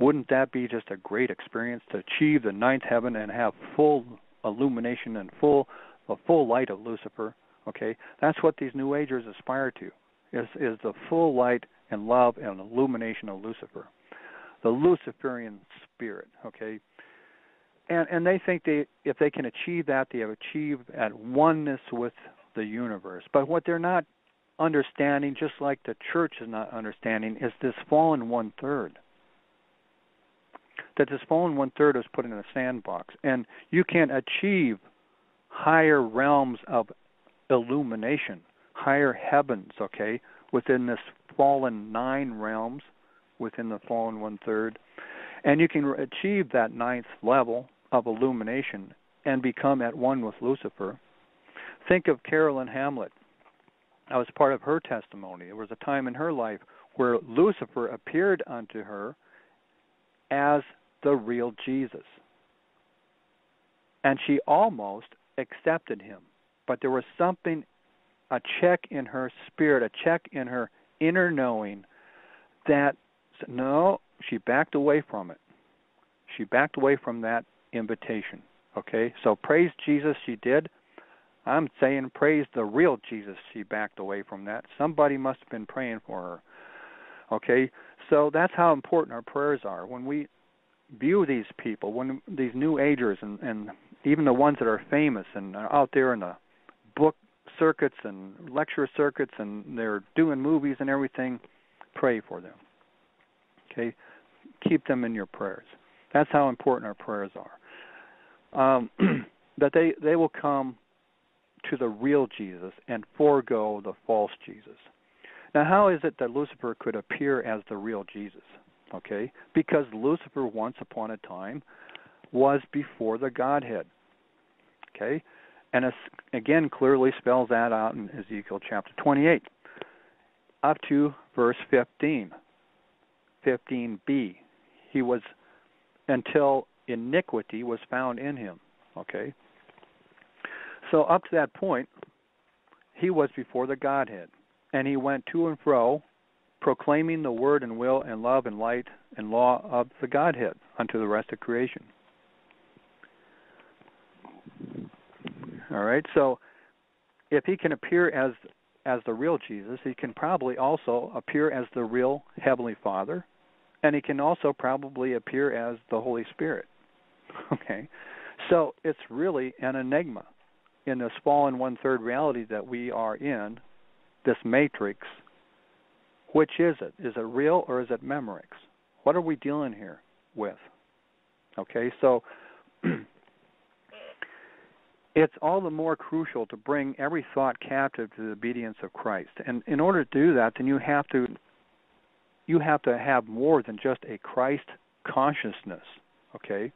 Wouldn't that be just a great experience to achieve the ninth heaven and have full illumination and full the full light of Lucifer? Okay? That's what these new agers aspire to. Is is the full light and love and illumination of Lucifer. The Luciferian spirit, okay? And and they think they if they can achieve that they have achieved at oneness with the universe. But what they're not understanding, just like the church is not understanding, is this fallen one third. That this fallen one third is put in a sandbox, and you can achieve higher realms of illumination, higher heavens, okay, within this fallen nine realms, within the fallen one third, and you can achieve that ninth level of illumination and become at one with Lucifer. Think of Carolyn Hamlett that was part of her testimony. There was a time in her life where Lucifer appeared unto her as the real Jesus. And she almost accepted him. But there was something, a check in her spirit, a check in her inner knowing that, no, she backed away from it. She backed away from that invitation. Okay? So praise Jesus, she did. I'm saying praise the real Jesus. She backed away from that. Somebody must have been praying for her. Okay, so that's how important our prayers are. When we view these people, when these new agers and, and even the ones that are famous and are out there in the book circuits and lecture circuits and they're doing movies and everything, pray for them. Okay, keep them in your prayers. That's how important our prayers are. Um, that they they will come to the real Jesus and forego the false Jesus. Now, how is it that Lucifer could appear as the real Jesus? Okay, because Lucifer once upon a time was before the Godhead. Okay, and again clearly spells that out in Ezekiel chapter 28 up to verse 15. 15b. He was until iniquity was found in him. Okay? So up to that point, he was before the Godhead, and he went to and fro, proclaiming the word and will and love and light and law of the Godhead unto the rest of creation. All right, so if he can appear as as the real Jesus, he can probably also appear as the real Heavenly Father, and he can also probably appear as the Holy Spirit. Okay, so it's really an enigma in this fallen one third reality that we are in, this matrix. Which is it? Is it real or is it Memorex? What are we dealing here with? Okay, so it's all the more crucial to bring every thought captive to the obedience of Christ. And in order to do that, then you have to you have to have more than just a Christ consciousness. Okay,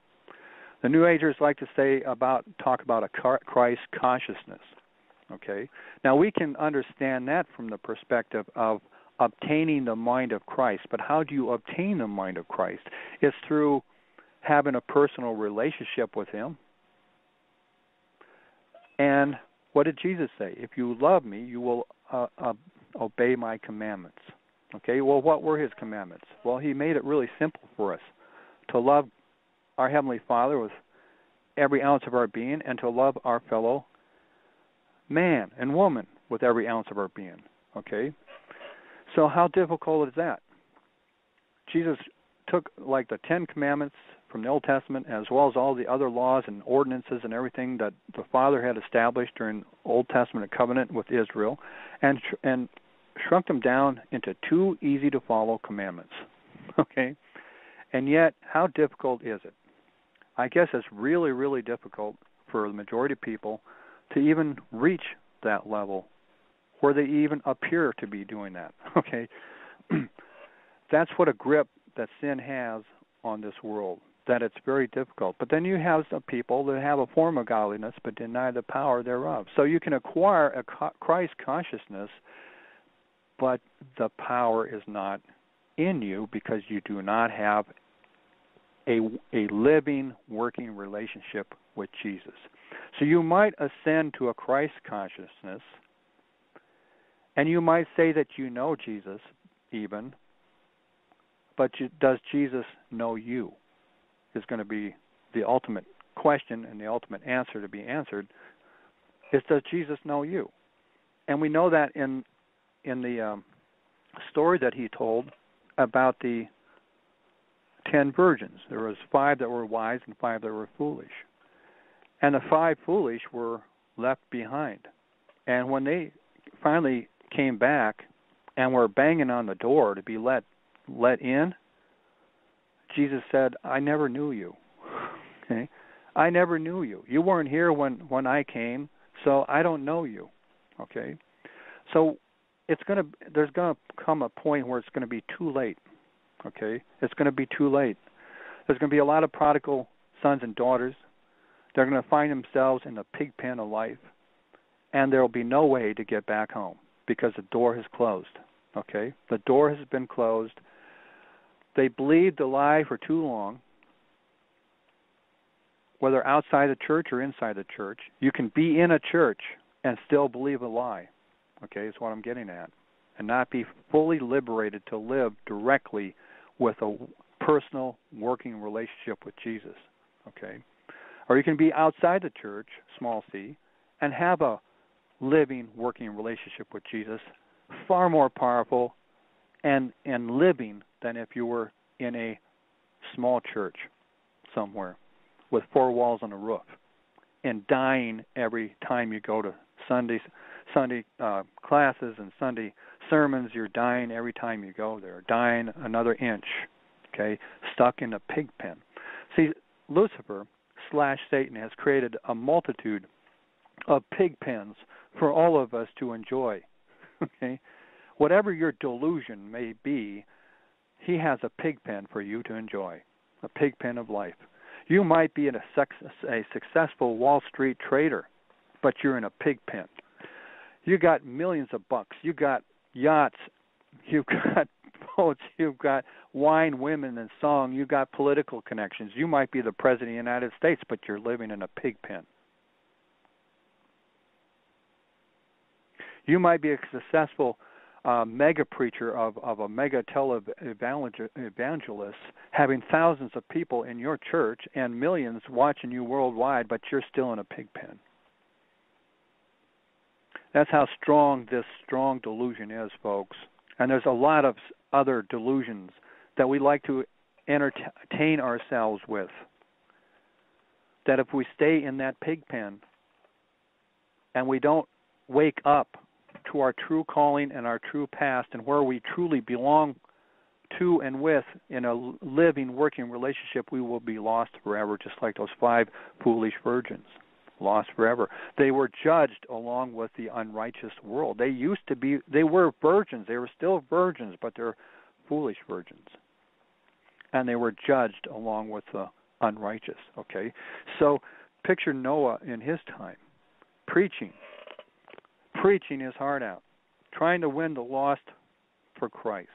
the New Agers like to say about talk about a Christ consciousness. Okay, now we can understand that from the perspective of obtaining the mind of Christ. But how do you obtain the mind of Christ? It's through having a personal relationship with Him and what did Jesus say? If you love me, you will uh, uh, obey my commandments. Okay, well, what were his commandments? Well, he made it really simple for us to love our Heavenly Father with every ounce of our being and to love our fellow man and woman with every ounce of our being. Okay? So, how difficult is that? Jesus took like the Ten Commandments from the Old Testament, as well as all the other laws and ordinances and everything that the Father had established during Old Testament covenant with Israel, and and shrunk them down into two easy to follow commandments. Okay, and yet how difficult is it? I guess it's really really difficult for the majority of people to even reach that level where they even appear to be doing that. Okay, that's what a grip that sin has on this world that it's very difficult. But then you have some people that have a form of godliness but deny the power thereof. So you can acquire a Christ consciousness, but the power is not in you because you do not have a a living, working relationship with Jesus. So you might ascend to a Christ consciousness, and you might say that you know Jesus, even, but does Jesus know you? is going to be the ultimate question and the ultimate answer to be answered is does Jesus know you? And we know that in in the um, story that he told about the ten virgins. There was five that were wise and five that were foolish. And the five foolish were left behind. And when they finally came back and were banging on the door to be let let in, Jesus said, "I never knew you." okay? I never knew you. You weren't here when when I came, so I don't know you. Okay? So it's going to there's going to come a point where it's going to be too late. Okay? It's going to be too late. There's going to be a lot of prodigal sons and daughters. They're going to find themselves in the pig pen of life, and there will be no way to get back home because the door has closed. Okay? The door has been closed they believed a lie for too long, whether outside the church or inside the church. You can be in a church and still believe a lie. Okay, is what I'm getting at. And not be fully liberated to live directly with a personal working relationship with Jesus. Okay? Or you can be outside the church, small c, and have a living, working relationship with Jesus, far more powerful and and living than if you were in a small church somewhere with four walls and a roof and dying every time you go to Sunday Sunday uh, classes and Sunday sermons. You're dying every time you go there, dying another inch. Okay, stuck in a pig pen. See, Lucifer slash Satan has created a multitude of pig pens for all of us to enjoy. Okay, whatever your delusion may be, he has a pig pen for you to enjoy, a pig pen of life. You might be in a, a successful Wall Street trader, but you're in a pig pen. You got millions of bucks. You got yachts. You've got boats, you've got wine, women, and song. You've got political connections. You might be the president of the United States, but you're living in a pig pen. You might be a successful uh, mega preacher of, of a mega evangelist, having thousands of people in your church and millions watching you worldwide, but you're still in a pig pen. That's how strong this strong delusion is, folks. And there's a lot of other delusions that we like to entertain ourselves with. That if we stay in that pig pen and we don't wake up to our true calling and our true past and where we truly belong to and with in a living, working relationship, we will be lost forever, just like those five foolish virgins. Lost forever. They were judged along with the unrighteous world. They used to be, they were virgins. They were still virgins, but they're foolish virgins. And they were judged along with the unrighteous. Okay? So picture Noah in his time, preaching preaching his heart out, trying to win the lost for Christ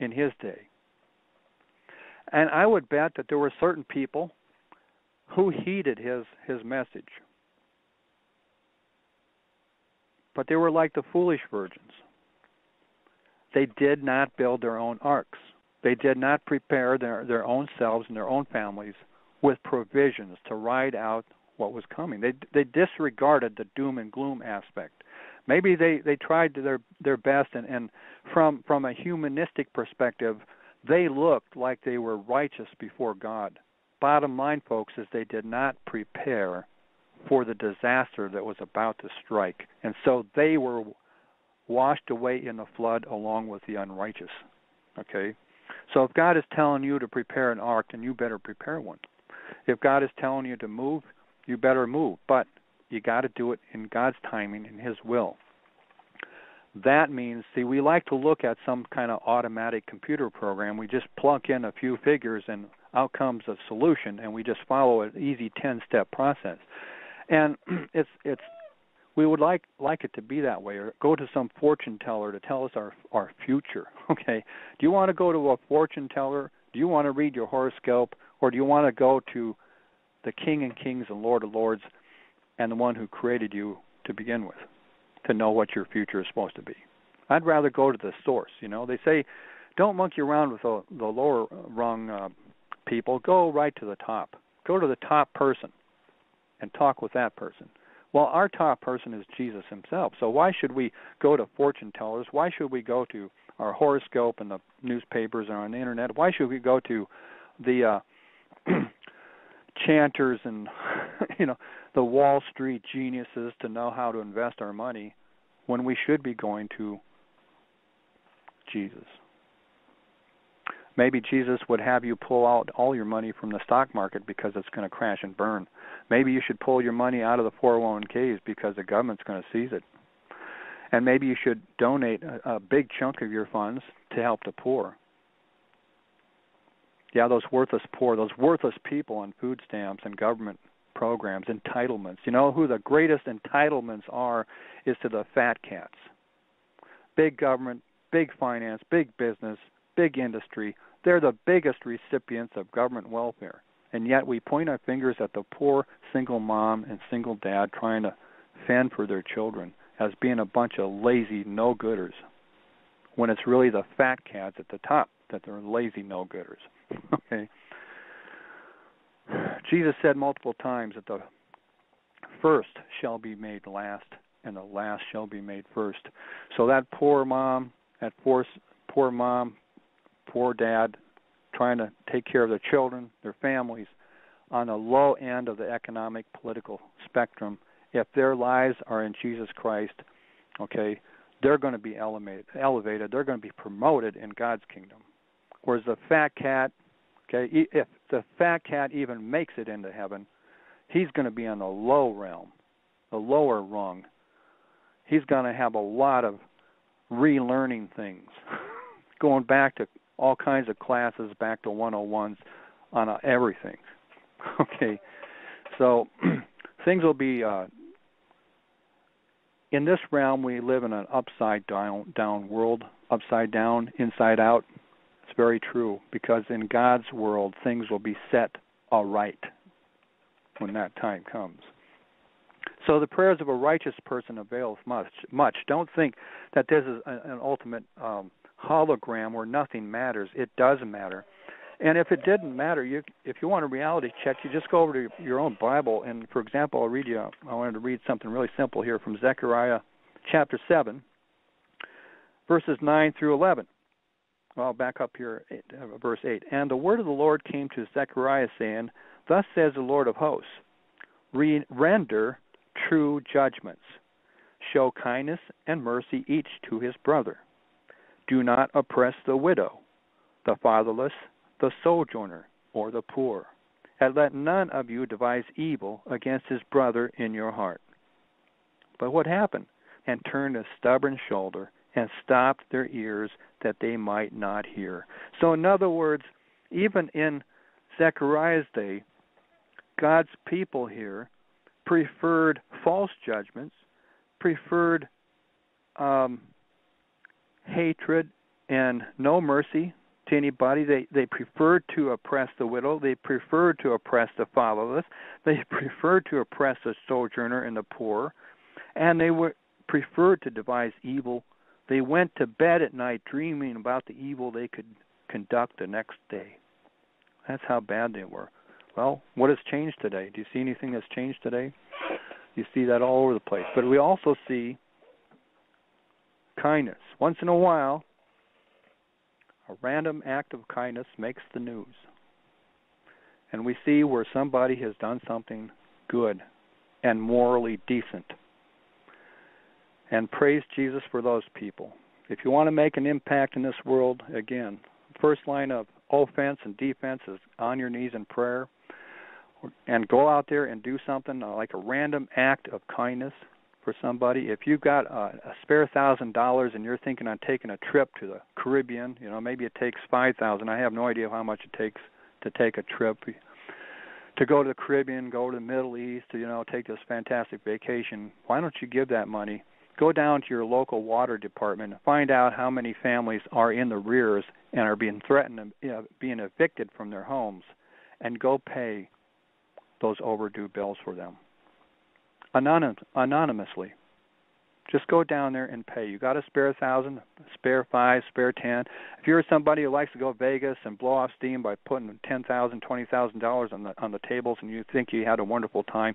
in his day. And I would bet that there were certain people who heeded his his message. But they were like the foolish virgins. They did not build their own arks. They did not prepare their, their own selves and their own families with provisions to ride out what was coming. They they disregarded the doom and gloom aspect. Maybe they they tried their their best, and and from from a humanistic perspective, they looked like they were righteous before God. Bottom line, folks, is they did not prepare for the disaster that was about to strike, and so they were washed away in the flood along with the unrighteous. Okay, so if God is telling you to prepare an ark, then you better prepare one. If God is telling you to move, you better move. But you got to do it in God's timing, in His will. That means, see, we like to look at some kind of automatic computer program. We just plug in a few figures and out comes a solution, and we just follow an easy ten-step process. And it's it's we would like like it to be that way, or go to some fortune teller to tell us our our future. Okay, do you want to go to a fortune teller? Do you want to read your horoscope, or do you want to go to the King and Kings and Lord of Lords, and the one who created you to begin with, to know what your future is supposed to be. I'd rather go to the source. You know, they say, don't monkey around with the, the lower rung uh, people. Go right to the top. Go to the top person, and talk with that person. Well, our top person is Jesus Himself. So why should we go to fortune tellers? Why should we go to our horoscope and the newspapers and on the internet? Why should we go to the uh, chanters and you know the Wall Street geniuses to know how to invest our money when we should be going to Jesus. Maybe Jesus would have you pull out all your money from the stock market because it's going to crash and burn. Maybe you should pull your money out of the 401ks because the government's going to seize it. And maybe you should donate a, a big chunk of your funds to help the poor yeah, those worthless poor, those worthless people on food stamps and government programs, entitlements. You know who the greatest entitlements are is to the fat cats. Big government, big finance, big business, big industry. They're the biggest recipients of government welfare. And yet we point our fingers at the poor single mom and single dad trying to fend for their children as being a bunch of lazy no gooders. When it's really the fat cats at the top that they're lazy no gooders. okay. Jesus said multiple times that the first shall be made last and the last shall be made first. So that poor mom, that poor poor mom, poor dad trying to take care of their children, their families on the low end of the economic political spectrum, if their lives are in Jesus Christ, okay, they're going to be elevated, elevated, they're going to be promoted in God's kingdom. Whereas the fat cat, okay, if the fat cat even makes it into heaven, he's going to be on the low realm, the lower rung. He's going to have a lot of relearning things, going back to all kinds of classes, back to 101s on uh, everything. Okay, so things will be uh, in this realm. We live in an upside down down world upside down, inside out. It's very true because in God's world, things will be set aright when that time comes. So the prayers of a righteous person availeth much. Much. Don't think that this is an ultimate um, hologram where nothing matters. It does matter. And if it didn't matter, you if you want a reality check, you just go over to your own Bible. And for example, I'll read you. I wanted to read something really simple here from Zechariah chapter seven, verses nine through eleven. Well, back up here, uh, verse eight. And the word of the Lord came to Zechariah, saying, Thus says the Lord of hosts: Re- Render true judgments, show kindness and mercy each to his brother. Do not oppress the widow, the fatherless the sojourner, or the poor. And let none of you devise evil against his brother in your heart. But what happened? And turned a stubborn shoulder and stopped their ears that they might not hear. So, in other words, even in Zechariah's day, God's people here preferred false judgments, preferred um, hatred and no mercy to anybody. They they preferred to oppress the widow. They preferred to oppress the fatherless. They preferred to oppress the sojourner and the poor, and they were preferred to devise evil. They went to bed at night dreaming about the evil they could conduct the next day. That's how bad they were. Well, what has changed today? Do you see anything that's changed today? You see that all over the place. But we also see kindness. Once in a while, a random act of kindness makes the news. And we see where somebody has done something good and morally decent. And praise Jesus for those people. If you want to make an impact in this world, again, first line of offense and defense is on your knees in prayer. And go out there and do something like a random act of kindness for somebody. If you've got a, a spare thousand dollars and you're thinking on taking a trip to the Caribbean, you know maybe it takes five thousand. I have no idea how much it takes to take a trip to go to the Caribbean, go to the Middle East, you know, take this fantastic vacation. Why don't you give that money? Go down to your local water department, find out how many families are in the rears and are being threatened you know, being evicted from their homes, and go pay those overdue bills for them anonym, anonymously. Just go down there and pay. You got a spare thousand, spare five, spare ten. If you're somebody who likes to go to Vegas and blow off steam by putting ten thousand, twenty thousand dollars on the on the tables, and you think you had a wonderful time,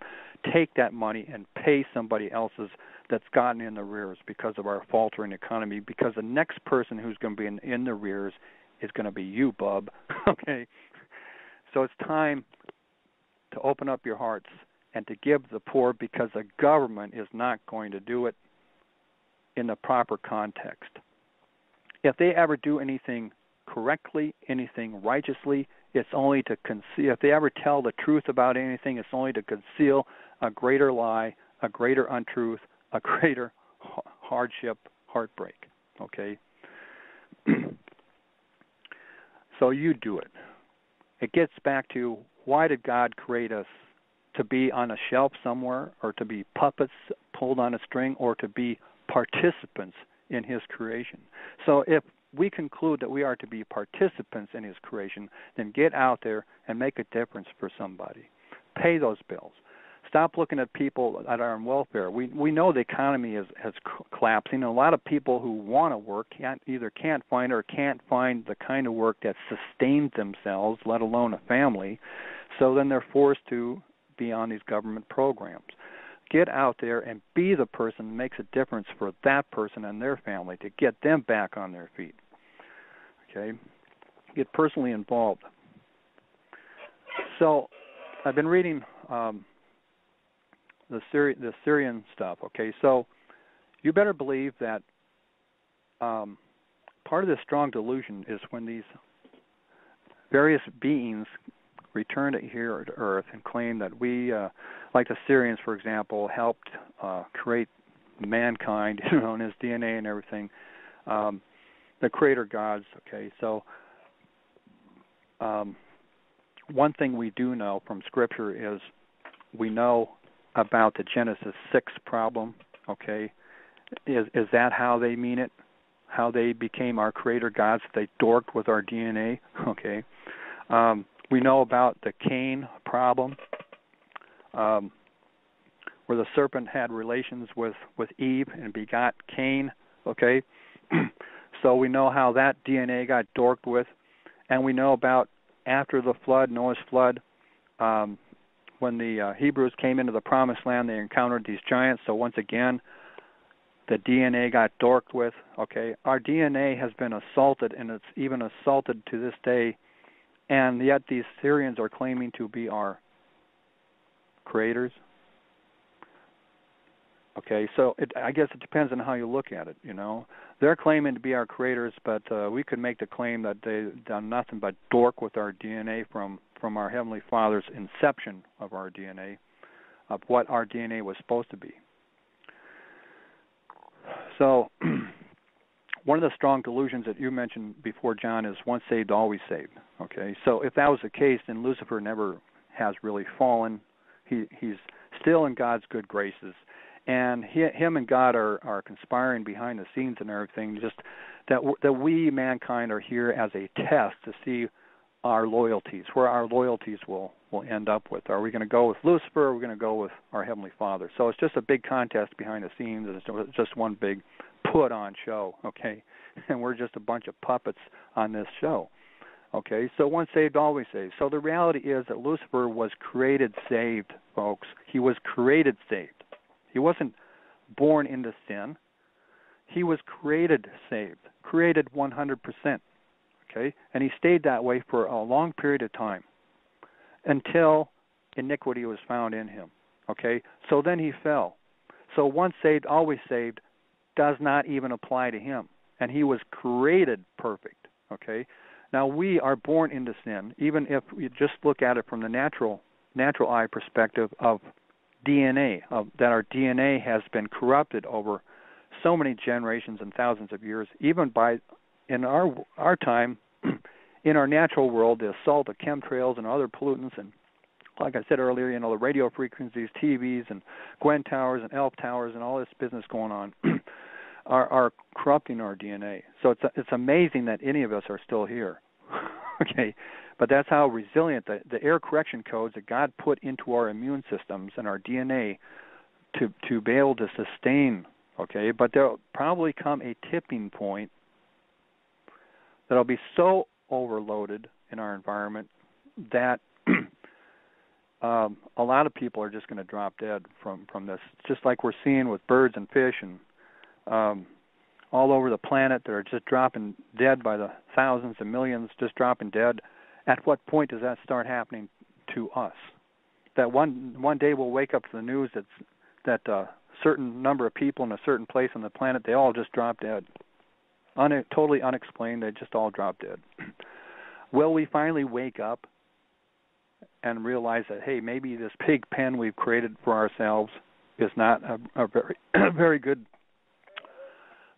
take that money and pay somebody else's that's gotten in the rears because of our faltering economy. Because the next person who's going to be in, in the rears is going to be you, bub. okay, so it's time to open up your hearts and to give the poor because the government is not going to do it in the proper context. If they ever do anything correctly, anything righteously, it's only to conceal. If they ever tell the truth about anything, it's only to conceal a greater lie, a greater untruth, a greater hardship, heartbreak. Okay? so you do it. It gets back to why did God create us to be on a shelf somewhere or to be puppets pulled on a string or to be participants in his creation. So if we conclude that we are to be participants in his creation, then get out there and make a difference for somebody. Pay those bills. Stop looking at people that are on welfare. We we know the economy is has collapsing. A lot of people who want to work can't either can't find or can't find the kind of work that sustains themselves, let alone a family. So then they're forced to be on these government programs. Get out there and be the person that makes a difference for that person and their family to get them back on their feet. Okay? Get personally involved. So, I've been reading um, the Syri- the Sirian stuff. Okay, so you better believe that um, part of this strong delusion is when these various beings return here to Earth and claim that we, uh, like the Sirians, for example, helped uh, create mankind, you know, and his DNA and everything, um, the creator gods. Okay, so um, one thing we do know from Scripture is we know about the Genesis six problem. Okay, is is that how they mean it? how they became our creator gods. They dorked with our DNA. Okay, um, we know about the Cain problem, um, where the serpent had relations with with Eve and begot Cain. Okay, so we know how that DNA got dorked with, and we know about after the flood, Noah's flood. Um, when the uh, Hebrews came into the promised land, they encountered these giants. So once again, the DNA got dorked with. Okay, our DNA has been assaulted, and it's even assaulted to this day. And yet these Sirians are claiming to be our creators. Okay, so it, I guess it depends on how you look at it. You know, they're claiming to be our creators, but uh, we could make the claim that they've done nothing but dork with our DNA from from our heavenly Father's inception of our DNA, of what our DNA was supposed to be. So, one of the strong delusions that you mentioned before, John, is once saved, always saved. Okay, so if that was the case, then Lucifer never has really fallen. He he's still in God's good graces, and he, him and God are are conspiring behind the scenes and everything. Just that that we mankind are here as a test to see our loyalties, where our loyalties will will end up with. Are we going to go with Lucifer? Or are we going to go with our heavenly Father? So it's just a big contest behind the scenes. and It's just one big put on show. Okay, and we're just a bunch of puppets on this show. Okay, so once saved, always saved. So the reality is that Lucifer was created saved, folks. He was created saved. He wasn't born into sin. He was created saved, created 100% okay? And he stayed that way for a long period of time until iniquity was found in him, okay? So then he fell. So once saved, always saved does not even apply to him. And he was created perfect, okay? Now we are born into sin, even if you just look at it from the natural natural eye perspective of DNA, of that our DNA has been corrupted over so many generations and thousands of years, even by in our our time in our natural world, the assault of chemtrails and other pollutants, and like I said earlier, you know, the radio frequencies, TVs, and GWEN towers and ELF towers, and all this business going on, are are corrupting our DNA. So it's it's amazing that any of us are still here. okay, but that's how resilient the the error correction codes that God put into our immune systems and our DNA to to be able to sustain. Okay, but there'll probably come a tipping point that'll be so overloaded in our environment that um, a lot of people are just going to drop dead from from this. Just like we're seeing with birds and fish and um, all over the planet that are just dropping dead by the thousands and millions, just dropping dead. At what point does that start happening to us? That one one day we'll wake up to the news that's that a certain number of people in a certain place on the planet they all just drop dead un- totally unexplained. They just all dropped dead. Will we finally wake up and realize that hey, maybe this pig pen we've created for ourselves is not a, a very very good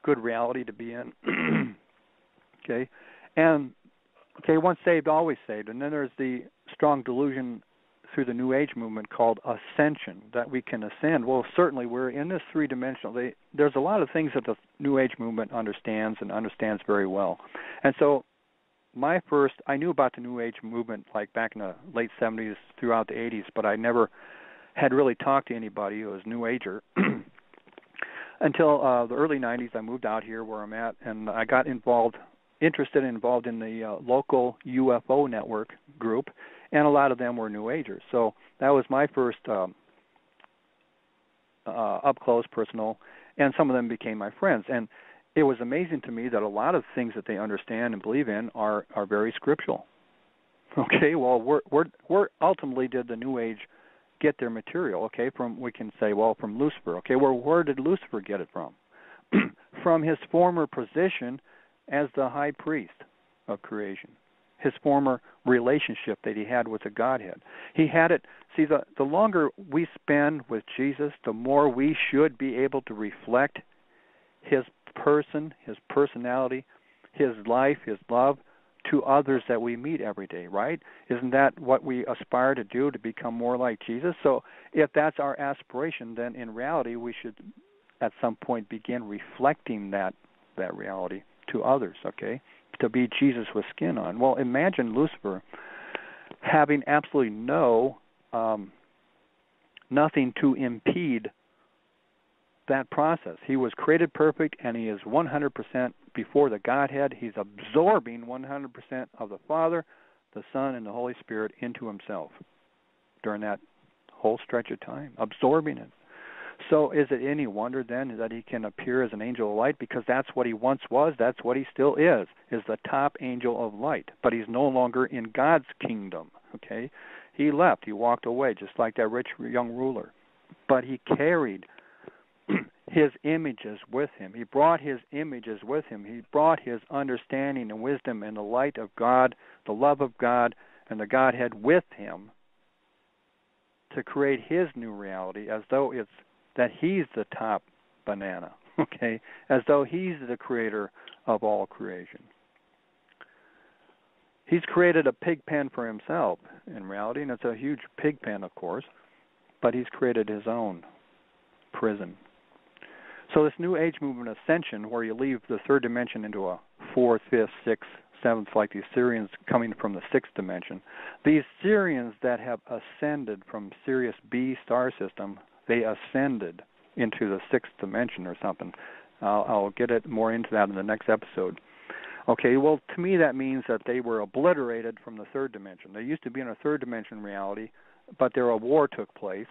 good reality to be in. okay, and okay, once saved, always saved. And then there's the strong delusion through the New Age movement called ascension, that we can ascend. Well, certainly we're in this three dimensional. They, there's a lot of things that the New Age movement understands and understands very well. And so, my first, I knew about the New Age movement like back in the late 70s throughout the 80s, but I never had really talked to anybody who was New Ager. Until uh, the early 90s, I moved out here where I'm at, and I got involved, interested and involved in the uh, local UFO network group and a lot of them were New Agers. So that was my first um, uh, up close, personal, and some of them became my friends. And it was amazing to me that a lot of things that they understand and believe in are are very scriptural. Okay, well, where where where ultimately did the New Age get their material? Okay, from we can say, well, from Lucifer. Okay, well, where did Lucifer get it from? from his former position as the high priest of creation his former relationship that he had with the Godhead. He had it. See, the the longer we spend with Jesus, the more we should be able to reflect his person, his personality, his life, his love to others that we meet every day, right? Isn't that what we aspire to do to become more like Jesus? So, if that's our aspiration, then in reality we should at some point begin reflecting that that reality to others, okay? To be Jesus with skin on. Well, imagine Lucifer having absolutely no um, nothing to impede that process. He was created perfect and he is 100% before the Godhead. He's absorbing 100% of the Father, the Son, and the Holy Spirit into himself during that whole stretch of time, absorbing it. So is it any wonder then that he can appear as an angel of light because that's what he once was, that's what he still is, is the top angel of light, but he's no longer in God's kingdom, okay? He left, he walked away just like that rich young ruler. But he carried his images with him. He brought his images with him. He brought his understanding and wisdom and the light of God, the love of God, and the Godhead with him to create his new reality as though it's that he's the top banana, okay? As though he's the creator of all creation. He's created a pig pen for himself in reality, and it's a huge pig pen, of course, but he's created his own prison. So, this New Age movement ascension, where you leave the third dimension into a fourth, fifth, sixth, seventh, like the Sirians coming from the sixth dimension, these Sirians that have ascended from Sirius B star system they ascended into the sixth dimension or something. I'll, I'll get it more into that in the next episode. Okay, well, to me that means that they were obliterated from the third dimension. They used to be in a third dimension reality, but there a war took place,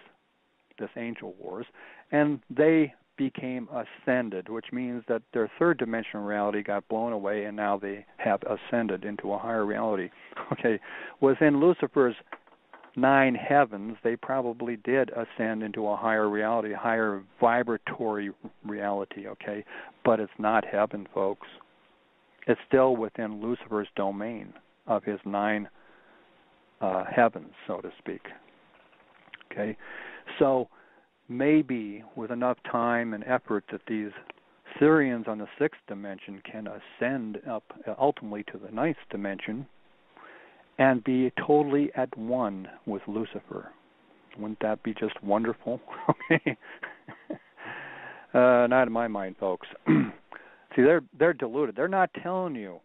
this angel wars, and they became ascended, which means that their third dimensional reality got blown away and now they have ascended into a higher reality. Okay, within Lucifer's nine heavens, they probably did ascend into a higher reality, higher vibratory reality, okay? But it's not heaven, folks. It's still within Lucifer's domain of his nine uh, heavens, so to speak. Okay? So maybe with enough time and effort that these Sirians on the sixth dimension can ascend up ultimately to the ninth dimension and be totally at one with Lucifer. Wouldn't that be just wonderful? uh, not in my mind, folks. See, they're they're deluded. They're not telling you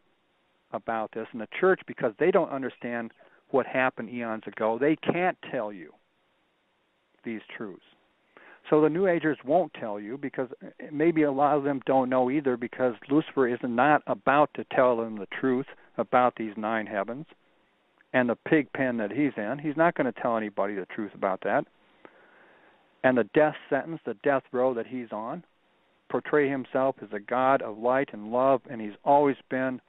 about this in the church because they don't understand what happened eons ago. They can't tell you these truths. So the New Agers won't tell you because eh, maybe a lot of them don't know either because Lucifer is not about to tell them the truth about these nine heavens and the pig pen that he's in. He's not going to tell anybody the truth about that. And the death sentence, the death row that he's on, portray himself as a God of light and love, and he's always been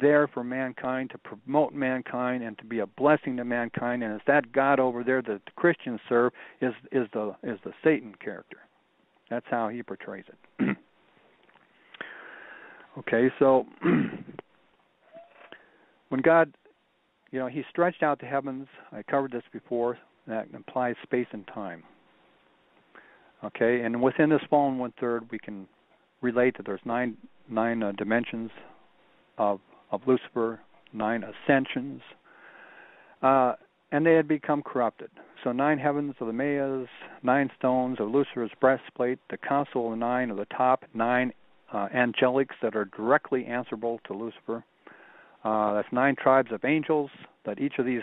there for mankind to promote mankind and to be a blessing to mankind. And it's that God over there that the Christians serve is is the is the Satan character. That's how he portrays it. okay, so when God you know, he stretched out the heavens. I covered this before. That implies space and time. Okay, and within this fallen one third, we can relate that there's nine nine uh, dimensions of of Lucifer, nine ascensions, uh, and they had become corrupted. So nine heavens of the Mayas, nine stones of Lucifer's breastplate, the council of nine of the top, nine uh, angelics that are directly answerable to Lucifer, uh, that's nine tribes of angels. That each of these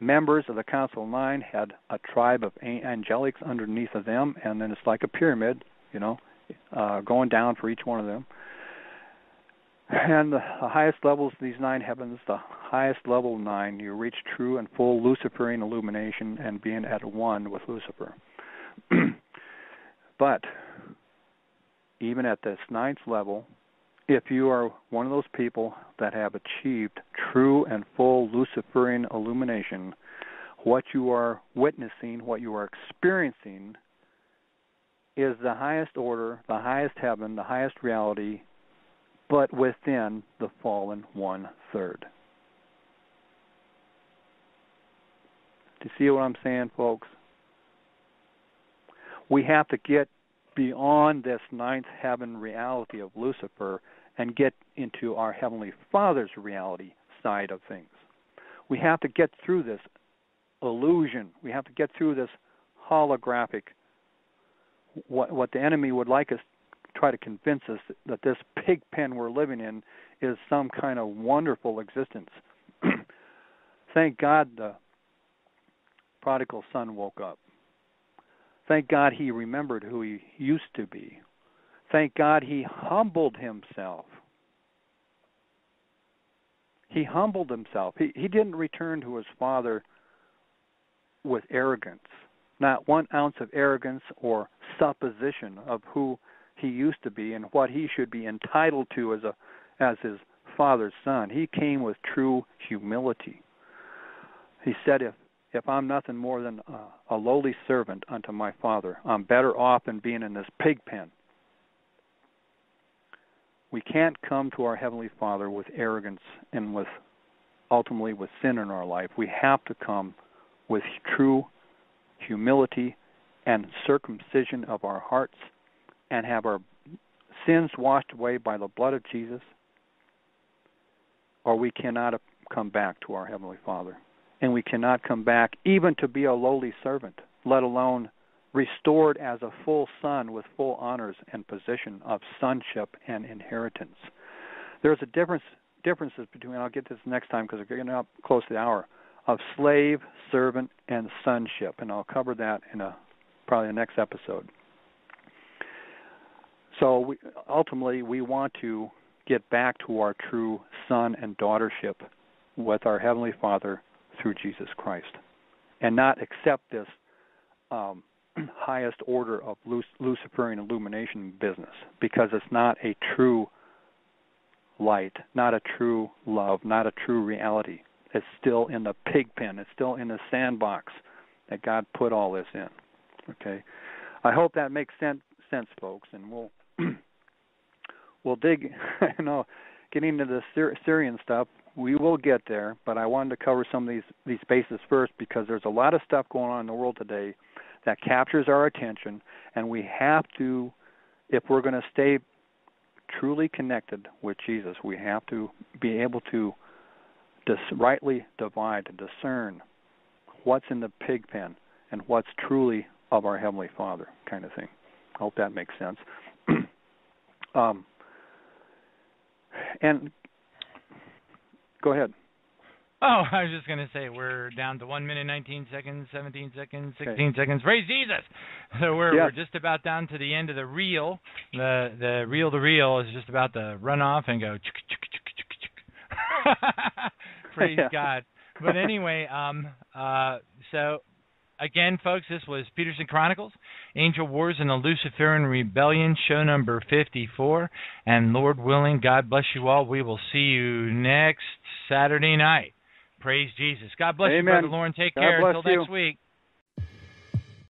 members of the Council of Nine had a tribe of angelics underneath of them, and then it's like a pyramid, you know, uh, going down for each one of them. And the, highest levels of these nine heavens, the highest level nine, you reach true and full Luciferian illumination and being at one with Lucifer. but even at this ninth level, if you are one of those people that have achieved true and full Luciferian illumination, what you are witnessing, what you are experiencing, is the highest order, the highest heaven, the highest reality, but within the fallen one third. Do you see what I'm saying, folks? We have to get beyond this ninth heaven reality of Lucifer and get into our Heavenly Father's reality side of things. We have to get through this illusion. We have to get through this holographic what what the enemy would like us try to convince us that this pig pen we're living in is some kind of wonderful existence. Thank God the prodigal son woke up. Thank God he remembered who he used to be. Thank God he humbled himself. He humbled himself. He he didn't return to his father with arrogance. Not one ounce of arrogance or supposition of who he used to be and what he should be entitled to as a as his father's son. He came with true humility. He said if if I'm nothing more than a, a lowly servant unto my father, I'm better off than being in this pig pen. We can't come to our heavenly Father with arrogance and with ultimately with sin in our life. We have to come with true humility and circumcision of our hearts and have our sins washed away by the blood of Jesus, or we cannot come back to our Heavenly Father. And we cannot come back even to be a lowly servant, let alone restored as a full son with full honors and position of sonship and inheritance. There's a difference differences between I'll get this next time because we're getting up close to the hour of slave, servant, and sonship, and I'll cover that in a probably the next episode. So we, ultimately, we want to get back to our true son and daughtership with our heavenly Father through Jesus Christ, and not accept this um, highest order of Luciferian illumination business because it's not a true light, not a true love, not a true reality. It's still in the pig pen. It's still in the sandbox that God put all this in. Okay, I hope that makes sense, sense, folks, and we'll we'll dig. you know, getting into the Syr- Sirian stuff, we will get there. But I wanted to cover some of these these bases first because there's a lot of stuff going on in the world today that captures our attention, and we have to, if we're going to stay truly connected with Jesus, we have to be able to dis- rightly divide, discern what's in the pig pen and what's truly of our Heavenly Father, kind of thing. I hope that makes sense. Um, and go ahead. Oh, I was just going to say we're down to one minute, nineteen seconds, seventeen seconds, sixteen okay. seconds. Praise Jesus! So we're yes. we're just about down to the end of the reel. The the reel to reel is just about to run off and go. Praise yeah. God. But anyway, um, uh, so again, folks, this was Pedersen Chronicles, Angel Wars and the Luciferian Rebellion, show number 54. And Lord willing, God bless you all. We will see you next Saturday night. Praise Jesus. God bless Amen. you, Brother Lauren. Take God care. Until next week.